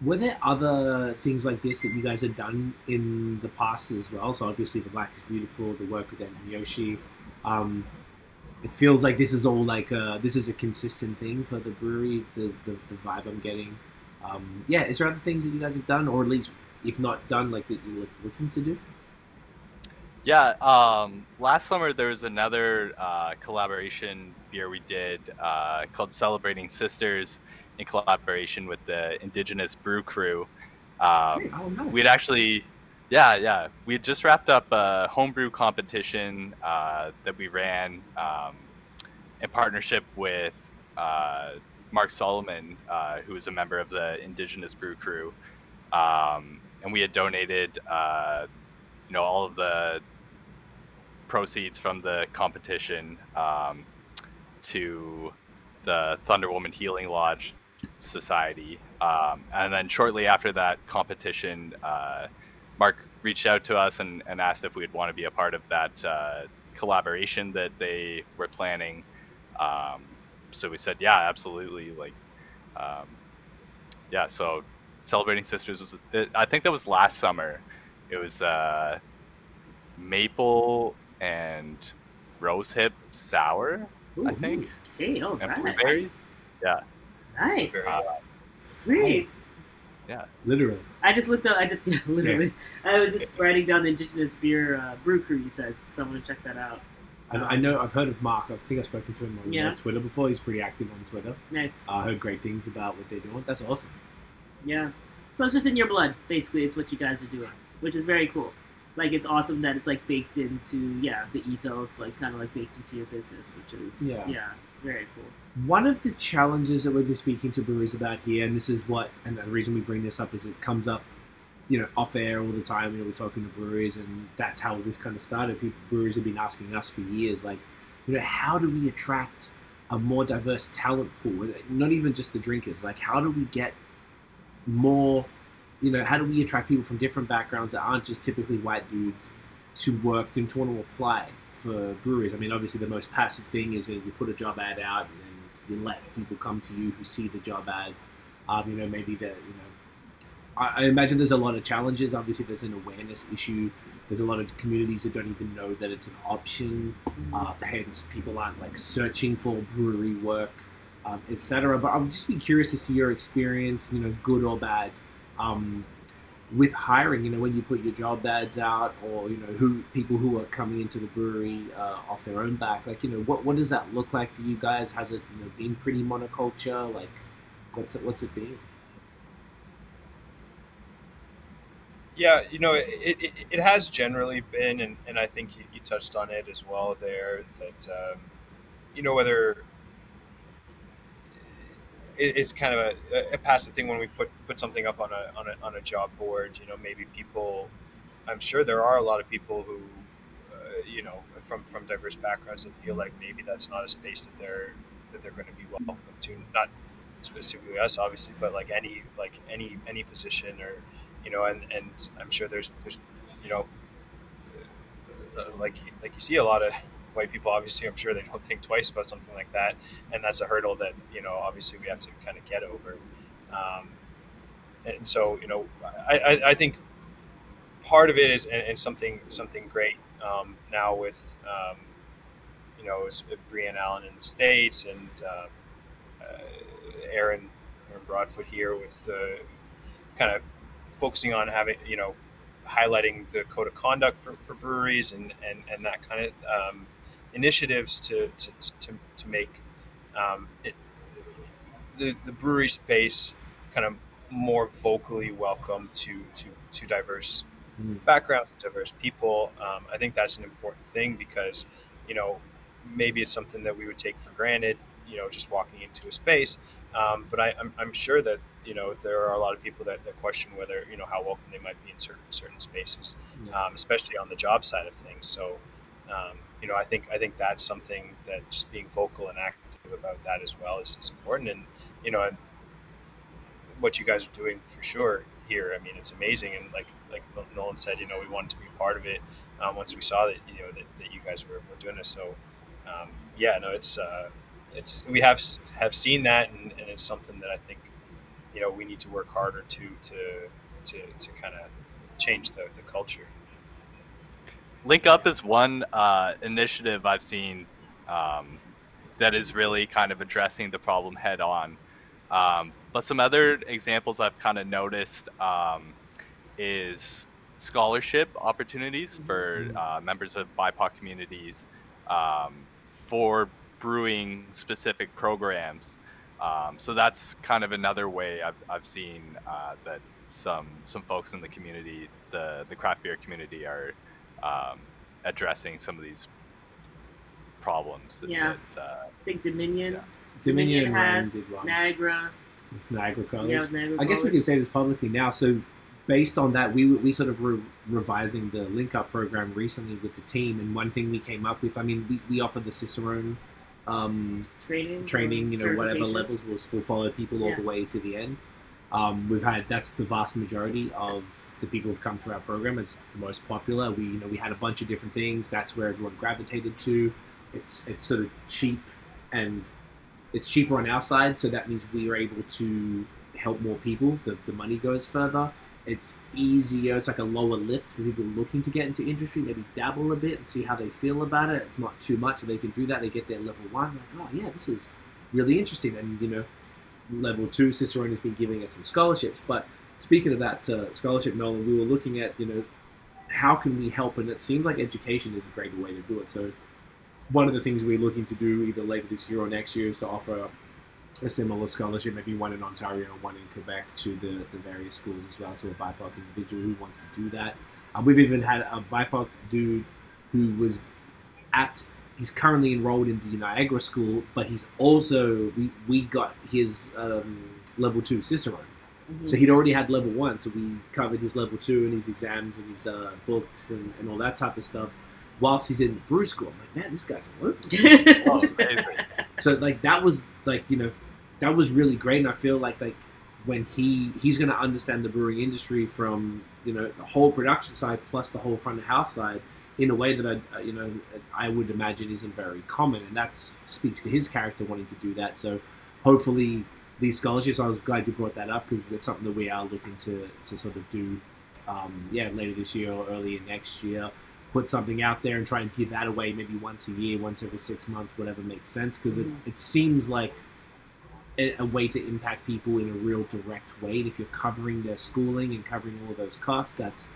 [SPEAKER 2] Were there other things like this that you guys had done in the past as well? So obviously, the Black is Beautiful, the work with Ed Yoshi. Um, it feels like this is all like a, this is a consistent thing for the brewery. The the, the vibe I'm getting. Um, yeah, is there other things that you guys have done, or at least if not done, like that you're looking to do?
[SPEAKER 5] Yeah, um, last summer there was another uh, collaboration beer we did uh, called Celebrating Sisters in collaboration with the Indigenous Brew Crew. Um,
[SPEAKER 3] Nice.
[SPEAKER 2] Oh, nice.
[SPEAKER 5] We'd actually, yeah, yeah, we had just wrapped up a homebrew competition uh, that we ran um, in partnership with uh, Mark Solomon, uh, who is a member of the Indigenous Brew Crew, um, and we had donated, uh, you know, all of the proceeds from the competition um, to the Thunder Woman Healing Lodge Society. Um, and then shortly after that competition, uh, Mark reached out to us and, and asked if we'd want to be a part of that uh, collaboration that they were planning. Um, so we said, yeah, absolutely. Like, um, yeah. So celebrating sisters was, I think that was last summer. It was uh, maple and rosehip sour, I
[SPEAKER 2] Ooh.
[SPEAKER 5] think,
[SPEAKER 3] Hey, all
[SPEAKER 5] and
[SPEAKER 3] right.
[SPEAKER 5] blueberry. Yeah.
[SPEAKER 3] Nice.
[SPEAKER 5] Uh,
[SPEAKER 3] Sweet.
[SPEAKER 2] Literally.
[SPEAKER 3] I just looked up. I just yeah, literally. I was just writing down the Indigenous Beer uh, Brew Crew. You said, so I'm gonna check that out.
[SPEAKER 2] I, I know I've heard of Mark. I think I've spoken to him on
[SPEAKER 3] Yeah.
[SPEAKER 2] uh, Twitter before. He's pretty active on Twitter.
[SPEAKER 3] Nice.
[SPEAKER 2] I heard great things about what they're doing. That's awesome.
[SPEAKER 3] Yeah. So it's just in your blood, basically. It's what you guys are doing, which is very cool. Like it's awesome that it's like baked into yeah the ethos, like kind of like baked into your business, which is
[SPEAKER 2] Yeah.
[SPEAKER 3] yeah very cool.
[SPEAKER 2] One of the challenges that we've been speaking to breweries about here, and this is what, and the reason we bring this up is it comes up, you know, off air all the time. You know, we're talking to breweries, and that's how this kind of started. People, breweries have been asking us for years, like, you know, how do we attract a more diverse talent pool? Not even just the drinkers. Like, how do we get more, you know, how do we attract people from different backgrounds that aren't just typically white dudes to work and to want to apply for breweries? I mean, obviously, the most passive thing is that you put a job ad out and you let people come to you who see the job ad. Um, you know, maybe the, you know, I, I imagine there's a lot of challenges. Obviously, there's an awareness issue. There's a lot of communities that don't even know that it's an option. Uh, hence, people aren't like searching for brewery work, um, etc. But I'm just be curious as to your experience, you know, good or bad, um, with hiring. You know, when you put your job ads out, or you know, who people who are coming into the brewery uh, off their own back. Like, you know, what what does that look like for you guys? Has it you know been pretty monoculture? Like, what's it what's it been?
[SPEAKER 4] Yeah, you know, it, it, it has generally been, and, and I think you, touched on it as well there, that, um, you know, whether it, it's kind of a, a passive thing when we put, put something up on a, on, a, on a job board, you know, maybe people, I'm sure there are a lot of people who, uh, you know, from, from diverse backgrounds that feel like maybe that's not a space that they're, that they're going to be welcome to, not specifically us, obviously, but like any, like any, any position or, you know, and, and I'm sure there's, there's, you know, uh, like, like you see a lot of white people, obviously, I'm sure they don't think twice about something like that. And that's a hurdle that, you know, obviously we have to kind of get over. Um, and so, you know, I, I, I think part of it is, and, and something, something great um, now with, um, you know, is Brienne Allan in the States and uh, uh, Aaron, Aaron Broadfoot here with uh, kind of focusing on having you know highlighting the code of conduct for, for breweries and, and, and that kind of um, initiatives to, to, to, to make um, it, the, the brewery space kind of more vocally welcome to, to, to diverse
[SPEAKER 2] Mm.
[SPEAKER 4] backgrounds, diverse people. Um, I think that's an important thing because, you know, maybe it's something that we would take for granted, you know, just walking into a space. Um, but I, I'm, I'm sure that you know there are a lot of people that, that question whether you know how welcome they might be in certain certain spaces, um, especially on the job side of things. So, um, you know, I think I think that's something that just being vocal and active about that as well is, is important. And you know, what you guys are doing for sure here. I mean, it's amazing. And like like Nolan said, you know, we wanted to be part of it um, once we saw that you know that, that you guys were, were doing this. So, um, yeah, no, it's uh, it's we have have seen that, and, and it's something that I think you know we need to work harder to to to, to kind of change the, the culture.
[SPEAKER 5] Link Up is one uh, initiative I've seen um, that is really kind of addressing the problem head on. Um, but some other examples I've kind of noticed um, is scholarship opportunities for
[SPEAKER 2] Mhm.
[SPEAKER 5] uh, members of BIPOC communities um, for brewing specific programs. Um, so that's kind of another way I've, I've seen uh, that some some folks in the community, the the craft beer community, are um, addressing some of these problems. that-
[SPEAKER 3] Yeah.
[SPEAKER 5] that, uh,
[SPEAKER 3] I think Dominion,
[SPEAKER 5] Yeah.
[SPEAKER 2] Dominion,
[SPEAKER 3] Dominion has Niagara.
[SPEAKER 2] with Niagara College.
[SPEAKER 3] Yeah, with Niagara
[SPEAKER 2] I guess we can say this publicly now. So, based on that, we we sort of were revising the link up program recently with the team, and one thing we came up with. I mean, we, we offer the Cicerone um,
[SPEAKER 3] training,
[SPEAKER 2] training, you know, whatever
[SPEAKER 3] certification.
[SPEAKER 2] levels will will follow people all the way to the end. Um, we've had that's the vast majority of the people who've come through our program. It's the most popular. We you know we had a bunch of different things. That's where everyone gravitated to. It's it's sort of cheap and it's cheaper on our side, so that means we are able to help more people. The the money goes further. It's easier. It's like a lower lift for people looking to get into industry. Maybe dabble a bit and see how they feel about it. It's not too much, so they can do that. They get their level one. Like, oh yeah, this is really interesting. And you know, level two, Cicerone has been giving us some scholarships. But speaking of that uh, scholarship, Nolan, we were looking at you know how can we help, and it seems like education is a great way to do it. So one of the things we're looking to do either later this year or next year is to offer a similar scholarship, maybe one in Ontario and one in Quebec, to the, the various schools as well, to a BIPOC individual who wants to do that. Uh, we've even had a BIPOC dude who was at, he's currently enrolled in the Niagara School, but he's also, we, we got his um, level two Cicerone.
[SPEAKER 3] Mhm.
[SPEAKER 2] So he'd already had level one, so we covered his level two and his exams and his uh, books and, and all that type of stuff whilst he's in the brew school. I'm like, man, this guy's all over. the awesome. So like that was like you know that was really great, and I feel like like when he he's going to understand the brewing industry from you know the whole production side plus the whole front of house side in a way that I uh, you know I would imagine isn't very common, and that speaks to his character wanting to do that. So hopefully these scholarships. I was glad you brought that up because it's something that we are looking to to sort of do. Um, yeah, later this year or early next year, put something out there and try and give that away maybe once a year, once every six months, whatever makes sense. Because it, it seems like a, a way to impact people in a real direct way. And if you're covering their schooling and covering all those costs, that's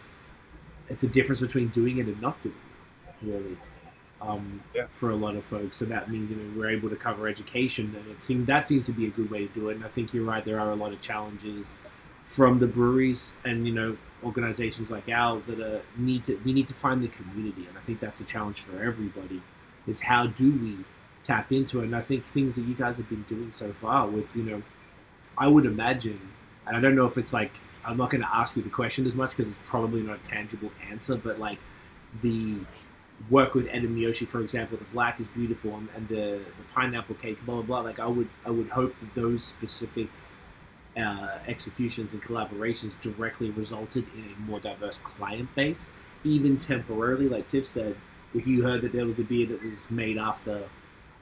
[SPEAKER 2] it's a difference between doing it and not doing it, really. Um,
[SPEAKER 4] Yeah.
[SPEAKER 2] For a lot of folks, so that means you know we're able to cover education, and it seems that seems to be a good way to do it. And I think you're right; there are a lot of challenges from the breweries and you know organizations like ours that are need to we need to find the community, and I think that's a challenge for everybody. Is how do we tap into it? And I think things that you guys have been doing so far with you know, I would imagine, and I don't know if it's like I'm not going to ask you the question as much because it's probably not a tangible answer, but like the work with Ed and Miyoshi, for example, the black is beautiful and, and the, the pineapple cake, blah blah blah. Like I would I would hope that those specific uh, executions and collaborations directly resulted in a more diverse client base, even temporarily. Like Tiff said, if you heard that there was a beer that was made after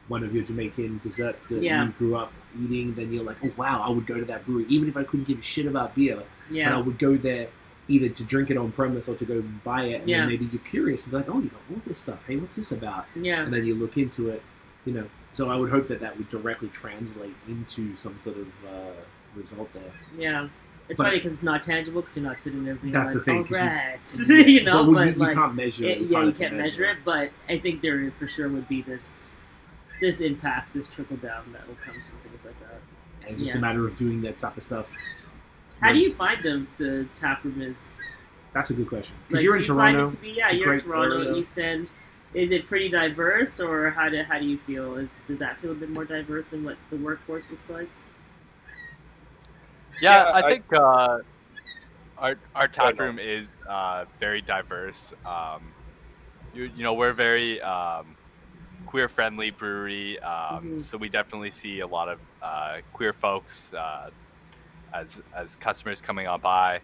[SPEAKER 2] one of your Jamaican desserts that
[SPEAKER 3] Yeah.
[SPEAKER 2] you grew up eating, then you're like, oh wow, I would go to that brewery, even if I couldn't give a shit about beer, but I would go there either to drink it on premise or to go buy it, and
[SPEAKER 3] Yeah.
[SPEAKER 2] then maybe you're curious and be like, oh, you got all this stuff. Hey, what's this about?
[SPEAKER 3] Yeah.
[SPEAKER 2] And then you look into it, you know. So I would hope that that would directly translate into some sort of uh, result there.
[SPEAKER 3] Yeah. It's
[SPEAKER 2] But-
[SPEAKER 3] funny because it's not tangible because you're not sitting there being
[SPEAKER 2] That's
[SPEAKER 3] like,
[SPEAKER 2] the thing,
[SPEAKER 3] oh,
[SPEAKER 2] you-
[SPEAKER 3] you know, but
[SPEAKER 2] you, you can't measure it.
[SPEAKER 3] it, yeah, you can't measure it, but I think there for sure would be this this impact, this trickle down that will come from things like that.
[SPEAKER 2] And it's just
[SPEAKER 3] Yeah.
[SPEAKER 2] a matter of doing that type of stuff.
[SPEAKER 3] How
[SPEAKER 2] Yeah.
[SPEAKER 3] do you find the the tap room is?
[SPEAKER 2] That's a good question. Because
[SPEAKER 3] Like,
[SPEAKER 2] you're in
[SPEAKER 3] you
[SPEAKER 2] Toronto.
[SPEAKER 3] to be, yeah,
[SPEAKER 2] it's
[SPEAKER 3] you're in Toronto,
[SPEAKER 2] area.
[SPEAKER 3] East End. Is it pretty diverse, or how do how do you feel? Is, does that feel a bit more diverse than what the workforce looks like?
[SPEAKER 5] Yeah,
[SPEAKER 4] Yeah,
[SPEAKER 5] I,
[SPEAKER 4] I-
[SPEAKER 5] think uh, our our tap room is uh, very diverse. Um, you, you know, we're very um, queer friendly brewery, um,
[SPEAKER 3] Mhm.
[SPEAKER 5] so we definitely see a lot of uh, queer folks uh, as as customers coming on by.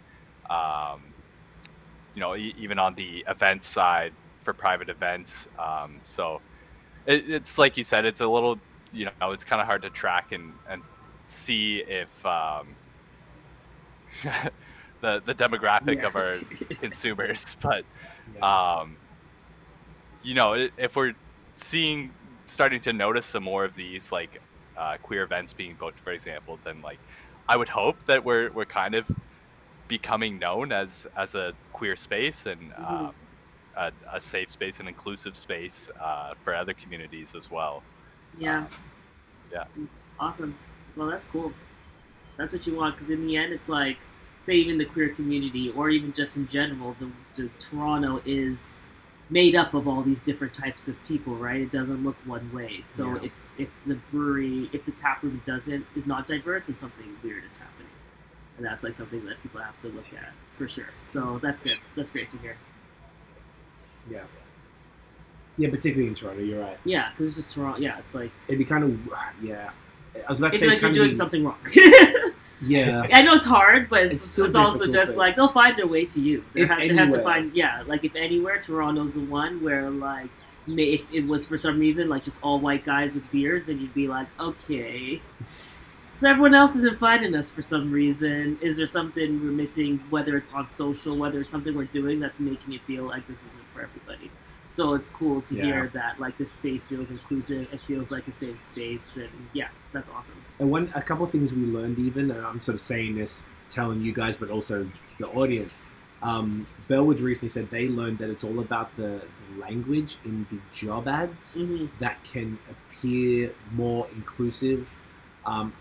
[SPEAKER 5] Um, you know, e- even on the event side for private events. Um, so it, it's like you said, it's a little, you know, it's kind of hard to track and and see if um, the the demographic of our consumers, but
[SPEAKER 2] Yeah.
[SPEAKER 5] um, you know, if we're seeing, starting to notice some more of these like uh, queer events being booked, for example, then like I would hope that we're we're kind of becoming known as as a queer space and
[SPEAKER 3] Mhm.
[SPEAKER 5] uh, a, a safe space and inclusive space uh, for other communities as well.
[SPEAKER 3] Yeah.
[SPEAKER 5] Um, yeah.
[SPEAKER 3] Awesome. Well, that's cool. That's what you want, because in the end, it's like, say, even the queer community, or even just in general, the, the Toronto is made up of all these different types of people, right? It doesn't look one way. So
[SPEAKER 2] Yeah.
[SPEAKER 3] if if the brewery, if the tap room doesn't is not diverse, then something weird is happening, and that's like something that people have to look at for sure. So that's good. That's great to hear.
[SPEAKER 2] Yeah. Yeah, particularly in Toronto, you're right.
[SPEAKER 3] Yeah, because it's just Toronto. Yeah, it's like
[SPEAKER 2] It'd be kind of yeah. I was about to
[SPEAKER 3] it's
[SPEAKER 2] say
[SPEAKER 3] like you're doing something wrong.
[SPEAKER 2] Yeah,
[SPEAKER 3] I know it's hard, but
[SPEAKER 2] It's
[SPEAKER 3] it's, it's, also just
[SPEAKER 2] but-
[SPEAKER 3] like they'll find their way to you. They have, to have to find, yeah, like if anywhere, Toronto's the one where like if it was for some reason like just all white guys with beards, and you'd be like, okay, so everyone else isn't finding us for some reason. Is there something we're missing? Whether it's on social, whether it's something we're doing that's making it feel like this isn't for everybody. So it's cool to
[SPEAKER 2] Yeah.
[SPEAKER 3] hear that like this space feels inclusive. It feels like a safe space, and yeah, that's awesome.
[SPEAKER 2] and one a couple of things we learned even, and I'm sort of saying this, telling you guys, but also the audience. Um, Bellwoods recently said they learned that it's all about the, the language in the job ads
[SPEAKER 3] hmm
[SPEAKER 2] that can appear more inclusive um,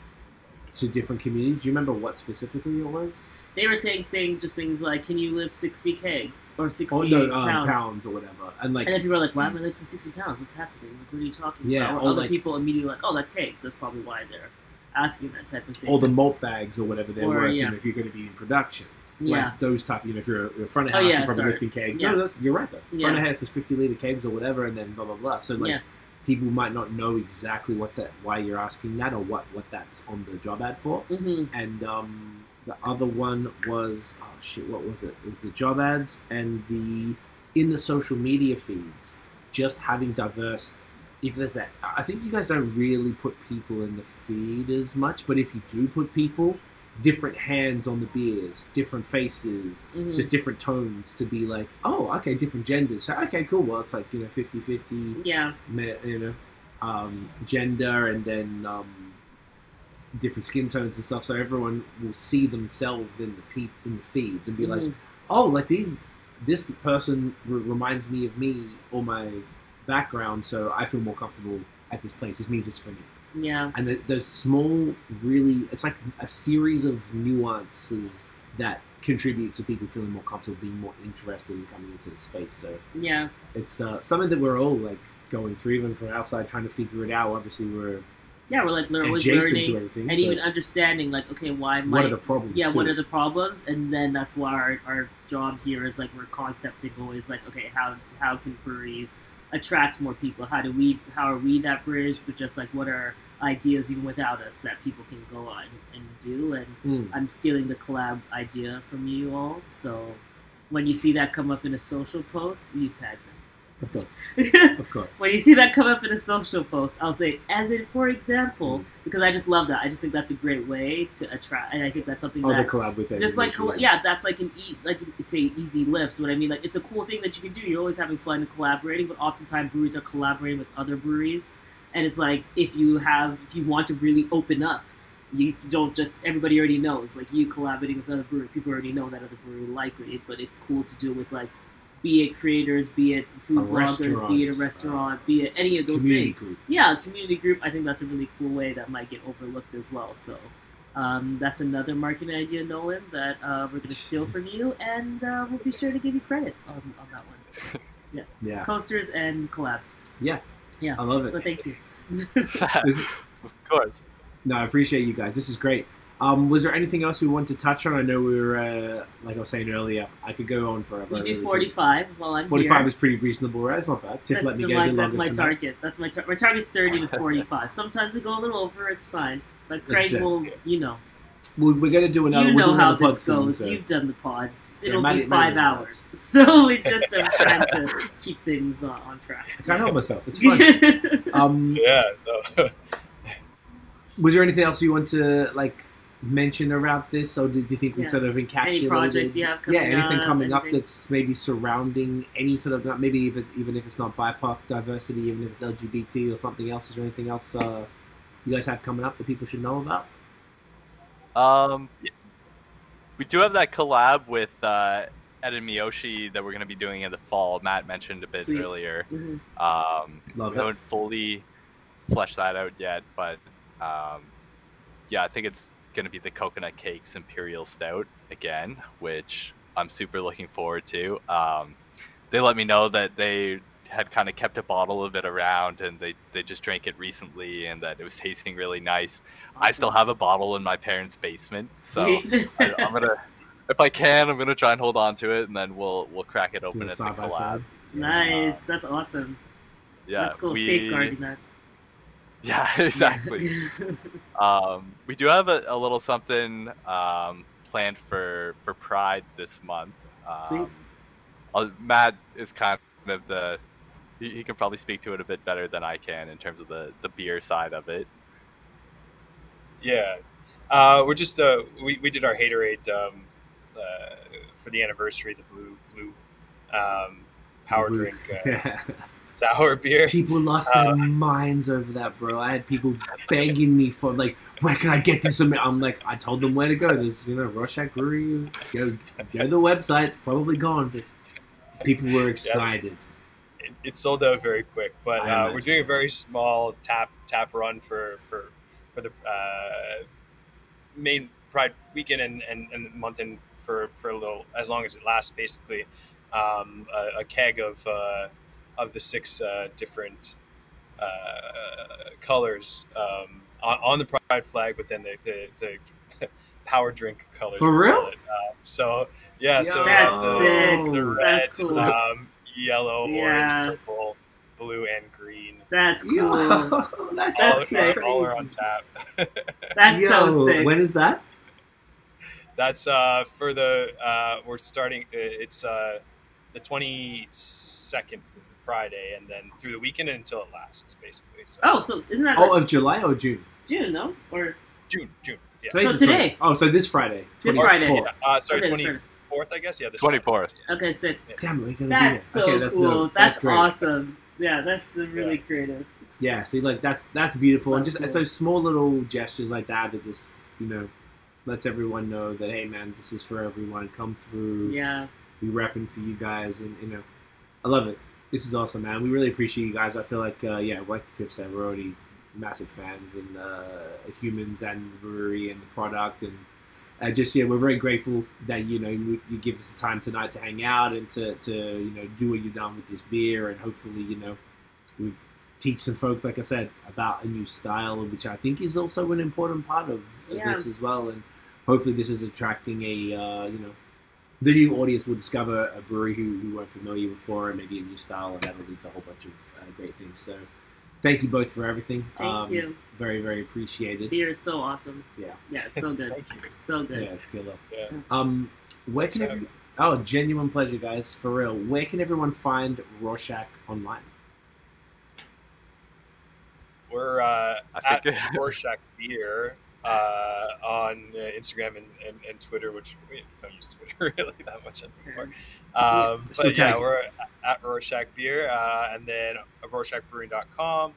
[SPEAKER 2] to different communities. Do you remember what specifically it was?
[SPEAKER 3] They were saying saying just things like, "Can you lift sixty kegs or sixty
[SPEAKER 2] Oh no, um,
[SPEAKER 3] pounds?"
[SPEAKER 2] pounds. or whatever, and like
[SPEAKER 3] And then people are like, "Why am I lifting sixty pounds? What's happening? Like, what are you talking
[SPEAKER 2] Yeah,
[SPEAKER 3] about?"
[SPEAKER 2] or
[SPEAKER 3] other
[SPEAKER 2] like-
[SPEAKER 3] people immediately like, "Oh, that's kegs. That's probably why they're asking that type of thing."
[SPEAKER 2] or the malt bags or whatever they're
[SPEAKER 3] Or,
[SPEAKER 2] worth.
[SPEAKER 3] yeah.
[SPEAKER 2] If you're going to be in production,
[SPEAKER 3] yeah,
[SPEAKER 2] like those type. You know, if you're a, front of
[SPEAKER 3] Oh,
[SPEAKER 2] house,
[SPEAKER 3] yeah,
[SPEAKER 2] you're probably
[SPEAKER 3] sorry.
[SPEAKER 2] lifting kegs.
[SPEAKER 3] Yeah.
[SPEAKER 2] No, you're right though.
[SPEAKER 3] Yeah.
[SPEAKER 2] Front of house is 50 liter kegs or whatever, and then blah blah blah. So like.
[SPEAKER 3] Yeah.
[SPEAKER 2] People might not know exactly what that, why you're asking that, or what, what that's on the job ad for.
[SPEAKER 3] hmm
[SPEAKER 2] and um, the other one was oh shit, what was it? It was the job ads and the in the social media feeds, just having diverse. If there's that, I think you guys don't really put people in the feed as much, but if you do put people, different hands on the beers, different faces,
[SPEAKER 3] hmm
[SPEAKER 2] just different tones to be like, oh, okay, different genders. So, okay, cool. Well, it's like you know, 50-50
[SPEAKER 3] yeah,
[SPEAKER 2] me- you know, um, gender and then um, different skin tones and stuff, so everyone will see themselves in the pe- in the feed and be like,
[SPEAKER 3] Mhm.
[SPEAKER 2] oh, like these, this person re- reminds me of me or my background, so I feel more comfortable at this place. This means it's for me.
[SPEAKER 3] yeah,
[SPEAKER 2] And the, the small, really, it's like a series of nuances that contribute to people feeling more comfortable, being more interested in coming into the space. So
[SPEAKER 3] yeah,
[SPEAKER 2] it's uh, something that we're all like going through, even from outside, trying to figure it out. Obviously, we're
[SPEAKER 3] yeah. We're like always learning
[SPEAKER 2] everything.
[SPEAKER 3] and even understanding, like, okay, why
[SPEAKER 2] what
[SPEAKER 3] might
[SPEAKER 2] are the problems?
[SPEAKER 3] yeah,
[SPEAKER 2] too?
[SPEAKER 3] what are the problems? And then that's why our, our job here is like we're concepting always like, okay, how how can breweries attract more people? How do we how are we that bridge? But just like what are ideas even without us that people can go on and do? And
[SPEAKER 2] Mm.
[SPEAKER 3] I'm stealing the collab idea from you all. So when you see that come up in a social post, you tag
[SPEAKER 2] Of course, of course.
[SPEAKER 3] when you see that come up in a social post, I'll say, as in, for example,
[SPEAKER 2] Mm.
[SPEAKER 3] because I just love that. I just think that's a great way to attract, and I think that's something
[SPEAKER 2] Oh, the
[SPEAKER 3] that
[SPEAKER 2] collab with
[SPEAKER 3] just like coll- yeah, that's like an e- like say easy lift. What I mean, like it's a cool thing that you can do. You're always having fun collaborating, but oftentimes breweries are collaborating with other breweries, and it's like if you have if you want to really open up, you don't just everybody already knows like you collaborating with other brewery. People already know that other brewery likely, but it's cool to do with like. Be it creators, be it food
[SPEAKER 2] A
[SPEAKER 3] bloggers, be it a
[SPEAKER 2] restaurant,
[SPEAKER 3] restaurant, be it any of those
[SPEAKER 2] community
[SPEAKER 3] things
[SPEAKER 2] group.
[SPEAKER 3] yeah, community group. I think that's a really cool way that might get overlooked as well. So um, that's another marketing idea, Nolan, that uh, we're going to steal from you, and uh, we'll be sure to give you credit on, on that one.
[SPEAKER 2] Yeah, yeah.
[SPEAKER 3] Coasters and collabs.
[SPEAKER 2] Yeah.
[SPEAKER 3] yeah.
[SPEAKER 2] I love it.
[SPEAKER 3] So thank you.
[SPEAKER 5] Of course.
[SPEAKER 2] no, I appreciate you guys. This is great. Um, was there anything else we want to touch on? I know we were, uh, like I was saying earlier, I could go on forever.
[SPEAKER 3] we do
[SPEAKER 2] really could.
[SPEAKER 3] 45 while I'm
[SPEAKER 2] 45
[SPEAKER 3] here.
[SPEAKER 2] is pretty reasonable, right? It's not bad. Tiff
[SPEAKER 3] that's
[SPEAKER 2] let me get
[SPEAKER 3] my,
[SPEAKER 2] bit
[SPEAKER 3] that's my
[SPEAKER 2] tonight.
[SPEAKER 3] target. That's my tar- my target's 30 to 45. Sometimes we go a little over. It's fine. But Craig
[SPEAKER 2] Exactly.
[SPEAKER 3] will, you know,
[SPEAKER 2] We're, we're going to do another.
[SPEAKER 3] you know how
[SPEAKER 2] another pod
[SPEAKER 3] this
[SPEAKER 2] soon,
[SPEAKER 3] goes.
[SPEAKER 2] so-
[SPEAKER 3] You've done the pods. It'll
[SPEAKER 2] might-
[SPEAKER 3] be
[SPEAKER 2] might
[SPEAKER 3] five
[SPEAKER 2] as well.
[SPEAKER 3] hours. So we just are trying to keep things uh, on track.
[SPEAKER 2] I can't help myself. It's fun. um,
[SPEAKER 4] Yeah, no.
[SPEAKER 2] was there anything else you want to like mention around this, or do, do you think we
[SPEAKER 3] Yeah.
[SPEAKER 2] sort of encapsulated?
[SPEAKER 3] Any projects you have
[SPEAKER 2] yeah, anything
[SPEAKER 3] up,
[SPEAKER 2] coming up that's maybe surrounding any sort of maybe even even if it's not BIPOC diversity, even if it's LGBT or something else. Is there anything else uh, you guys have coming up that people should know about?
[SPEAKER 5] Um, we we do have that collab with uh, Ed and Miyoshi that we're going to be doing in the fall. Matt mentioned a bit
[SPEAKER 3] Sweet.
[SPEAKER 5] earlier.
[SPEAKER 3] Mhm.
[SPEAKER 5] Um,
[SPEAKER 2] Love
[SPEAKER 5] we
[SPEAKER 2] it.
[SPEAKER 5] haven't fully fleshed that out yet, but um, yeah, I think it's going to be the coconut cakes imperial stout again, which I'm super looking forward to. Um, they let me know that they had kind of kept a bottle of it around and they, they just drank it recently and that it was tasting really nice. I still have a bottle in my parents' basement, so I, I'm gonna, if I can, I'm gonna try and hold on to it, and then we'll we'll crack it open
[SPEAKER 2] a
[SPEAKER 5] at the
[SPEAKER 2] side by
[SPEAKER 5] collab.
[SPEAKER 2] side.
[SPEAKER 3] nice. That's awesome.
[SPEAKER 5] Yeah,
[SPEAKER 3] That's cool.
[SPEAKER 5] we-
[SPEAKER 3] Safeguarding that.
[SPEAKER 5] Yeah, exactly. um, we do have a, a little something um, planned for for Pride this month. Um,
[SPEAKER 3] Sweet.
[SPEAKER 5] Matt is kind of the he, he can probably speak to it a bit better than I can in terms of the the beer side of it.
[SPEAKER 4] Yeah, uh, we're just uh, we, we did our haterade um, uh, for the anniversary, the blue blue um, power drink uh, sour beer.
[SPEAKER 2] People lost
[SPEAKER 4] Uh,
[SPEAKER 2] their minds over that, bro. I had people begging me for like, where can I get this? I'm like, I told them where to go. There's you know Rorschach Brewery. Go go to the website. It's probably gone, but people were excited.
[SPEAKER 4] It, it sold out very quick, but uh, we're doing a very small tap tap run for for for the uh, main Pride weekend and, and, and the month and for for a little as long as it lasts, basically. Um, a, a keg of uh, of the six uh, different uh, colors um, on, on the pride flag, but then the the, the power drink colors.
[SPEAKER 2] For real?
[SPEAKER 4] Uh, so yeah, so
[SPEAKER 3] That's
[SPEAKER 4] the. The red,
[SPEAKER 3] That's cool.
[SPEAKER 4] um, yellow,
[SPEAKER 3] Yeah.
[SPEAKER 4] orange, purple, blue, and green.
[SPEAKER 3] That's cool.
[SPEAKER 2] Yo, that's,
[SPEAKER 3] That's
[SPEAKER 4] all,
[SPEAKER 3] sick.
[SPEAKER 4] all are on tap.
[SPEAKER 3] That's
[SPEAKER 2] Yo,
[SPEAKER 3] so sick.
[SPEAKER 2] When is that?
[SPEAKER 4] That's uh, for the uh, we're starting. uh, It's uh, the twenty second Friday, and then through the weekend until it lasts, basically. So
[SPEAKER 3] oh, so isn't that
[SPEAKER 2] Oh,
[SPEAKER 3] like
[SPEAKER 2] of July or June?
[SPEAKER 3] June? No, or
[SPEAKER 4] June, June. Yeah.
[SPEAKER 2] Today's
[SPEAKER 3] So today.
[SPEAKER 2] 20 Oh, so this Friday.
[SPEAKER 3] This
[SPEAKER 2] 24th.
[SPEAKER 3] Friday.
[SPEAKER 4] Yeah, uh, sorry,
[SPEAKER 3] Okay, this
[SPEAKER 4] twenty
[SPEAKER 3] Friday.
[SPEAKER 4] fourth, I guess. Yeah, this
[SPEAKER 5] Twenty
[SPEAKER 4] Friday.
[SPEAKER 5] fourth.
[SPEAKER 3] okay, sick.
[SPEAKER 2] Damn, we're gonna
[SPEAKER 3] That's
[SPEAKER 2] be
[SPEAKER 3] so.
[SPEAKER 2] Okay, that's
[SPEAKER 3] cool.
[SPEAKER 2] dope.
[SPEAKER 3] That's,
[SPEAKER 2] great.
[SPEAKER 3] awesome. Yeah, that's uh, really
[SPEAKER 4] Yeah.
[SPEAKER 3] creative.
[SPEAKER 2] Yeah, see, like that's that's beautiful, and just
[SPEAKER 3] cool.
[SPEAKER 2] it's those small little gestures like that that just you know lets everyone know that hey, man, this is for everyone. Come through.
[SPEAKER 3] Yeah.
[SPEAKER 2] We repping for you guys, and you know, I love it. This is awesome, man. We really appreciate you guys. I feel like uh, yeah, like Tiff said, we're already massive fans and uh, humans and the brewery and the product and. Uh, just yeah, we're very grateful that you know you, you give us the time tonight to hang out and to, to you know do what you've done with this beer and hopefully you know we teach some folks, like I said, about a new style, which I think is also an important part of, of
[SPEAKER 3] Yeah.
[SPEAKER 2] this as well. And hopefully, this is attracting a uh, you know the new audience will discover a brewery who, who weren't familiar before and maybe a new style, and that'll lead to a whole bunch of uh, great things. So, thank you both for everything.
[SPEAKER 3] Thank
[SPEAKER 2] Um,
[SPEAKER 3] you.
[SPEAKER 2] Very, very appreciated.
[SPEAKER 3] Beer is so awesome.
[SPEAKER 2] Yeah.
[SPEAKER 3] Yeah, it's so good.
[SPEAKER 4] Thank you.
[SPEAKER 3] so good.
[SPEAKER 2] Yeah, it's killer.
[SPEAKER 4] Yeah.
[SPEAKER 2] Um, where can
[SPEAKER 4] So,
[SPEAKER 2] every, oh genuine pleasure, guys, for real. Where can everyone find Rorschach online?
[SPEAKER 4] we're uh,
[SPEAKER 5] I
[SPEAKER 4] at
[SPEAKER 5] think
[SPEAKER 4] Rorschach Beer uh, on uh, Instagram and, and, and Twitter, which we don't use Twitter really that much anymore. Um,
[SPEAKER 2] Still
[SPEAKER 4] but yeah, we're at Rorschach Beer, uh, and then RorschachBrewing.com.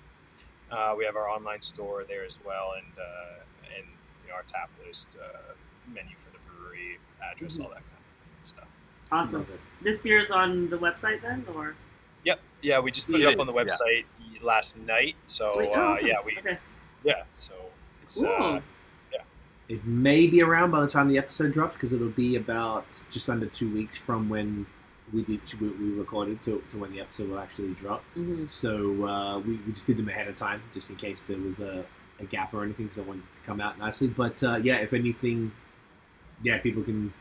[SPEAKER 4] Uh, we have our online store there as well, and uh, and you know, our tap list, uh, menu for the brewery, address,
[SPEAKER 3] Mhm.
[SPEAKER 4] all that kind of stuff.
[SPEAKER 3] Awesome. This beer is on the website then, or
[SPEAKER 4] Yep, yeah, we just put it up on the
[SPEAKER 5] Yeah.
[SPEAKER 4] website last night, so
[SPEAKER 3] Sweet. Oh,
[SPEAKER 4] uh,
[SPEAKER 3] awesome.
[SPEAKER 4] yeah, we
[SPEAKER 3] okay.
[SPEAKER 4] yeah, so it's
[SPEAKER 3] Cool.
[SPEAKER 2] It may be around by the time the episode drops because it'll be about just under two weeks from when we did we, we recorded to, to when the episode will actually drop.
[SPEAKER 3] hmm
[SPEAKER 2] So uh, we, we just did them ahead of time just in case there was a, a gap or anything because I wanted it to come out nicely. But uh, yeah, if anything, yeah, people can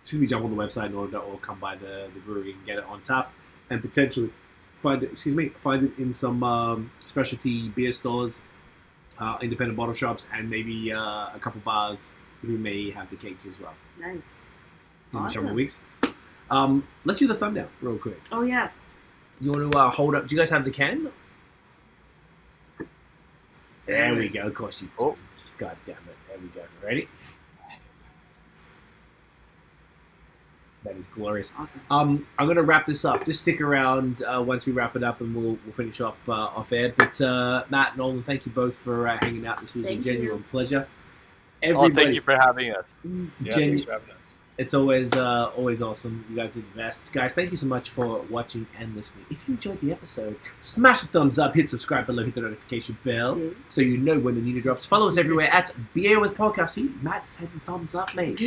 [SPEAKER 2] excuse me jump on the website in order or come by the, the brewery and get it on tap and potentially find it. Excuse me, find it in some um, specialty beer stores uh, independent bottle shops, and maybe uh, a couple bars who may have the cakes as well
[SPEAKER 3] Nice.
[SPEAKER 2] in the summer weeks. Um, let's do the thumbnail real quick.
[SPEAKER 3] Oh yeah.
[SPEAKER 2] You want to uh, hold up? Do you guys have the can? There we go. Of course you do.
[SPEAKER 5] Oh.
[SPEAKER 2] God damn it. There we go. Ready? That is glorious.
[SPEAKER 3] Awesome.
[SPEAKER 2] Um, I'm gonna wrap this up. Just stick around uh, once we wrap it up, and we'll we'll finish off uh, off air. But uh, Matt, Nolan, thank you both for uh, hanging out. This was
[SPEAKER 3] Thank
[SPEAKER 2] a genuine
[SPEAKER 3] you.
[SPEAKER 2] pleasure.
[SPEAKER 5] oh,
[SPEAKER 2] Everybody,
[SPEAKER 5] thank you for having us.
[SPEAKER 4] yeah,
[SPEAKER 2] Genu-
[SPEAKER 4] thanks for having us.
[SPEAKER 2] It's always uh, always awesome. You guys are the best. Guys, thank you so much for watching and listening. If you enjoyed the episode, smash the thumbs up, hit subscribe below, hit the notification bell
[SPEAKER 3] Dude.
[SPEAKER 2] so you know when the new drops. Follow us everywhere at BAOS Podcast. See, Matt's having thumbs up, mate.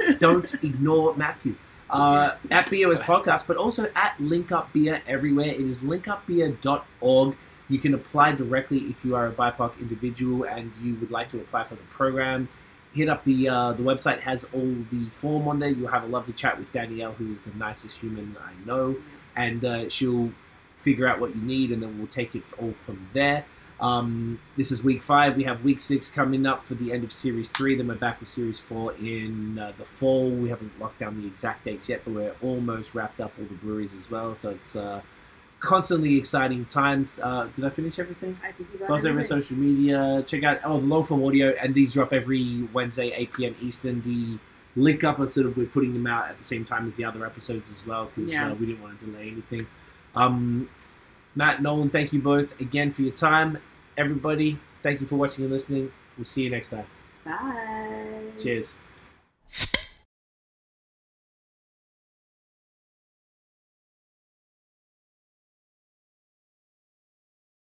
[SPEAKER 2] Don't ignore Matthew. Uh, at BAOS Podcast, but also at Link Up Beer everywhere. It is linkupbeer.org. You can apply directly if you are a BIPOC individual and you would like to apply for the program. Hit up the uh, the website has all the form on there. You'll have a lovely chat with Danielle, who is the nicest human I know, and uh, she'll figure out what you need, and then we'll take it all from there. Um, this is week five. We have week six coming up for the end of series three. Then we're back with series four in uh, the fall. We haven't locked down the exact dates yet, but we're almost wrapped up all the breweries as well. So it's uh, constantly exciting times. Uh, did I finish everything?
[SPEAKER 3] I think you got
[SPEAKER 2] over social media. Check out oh the long form audio, and these drop every Wednesday, 8 p.m. Eastern. The link up are sort of we're putting them out at the same time as the other episodes as well because
[SPEAKER 3] Yeah.
[SPEAKER 2] uh, we didn't want to delay anything. Um, Matt, Nolan, thank you both again for your time everybody, thank you for watching and listening. We'll see you next time.
[SPEAKER 3] Bye.
[SPEAKER 2] Cheers.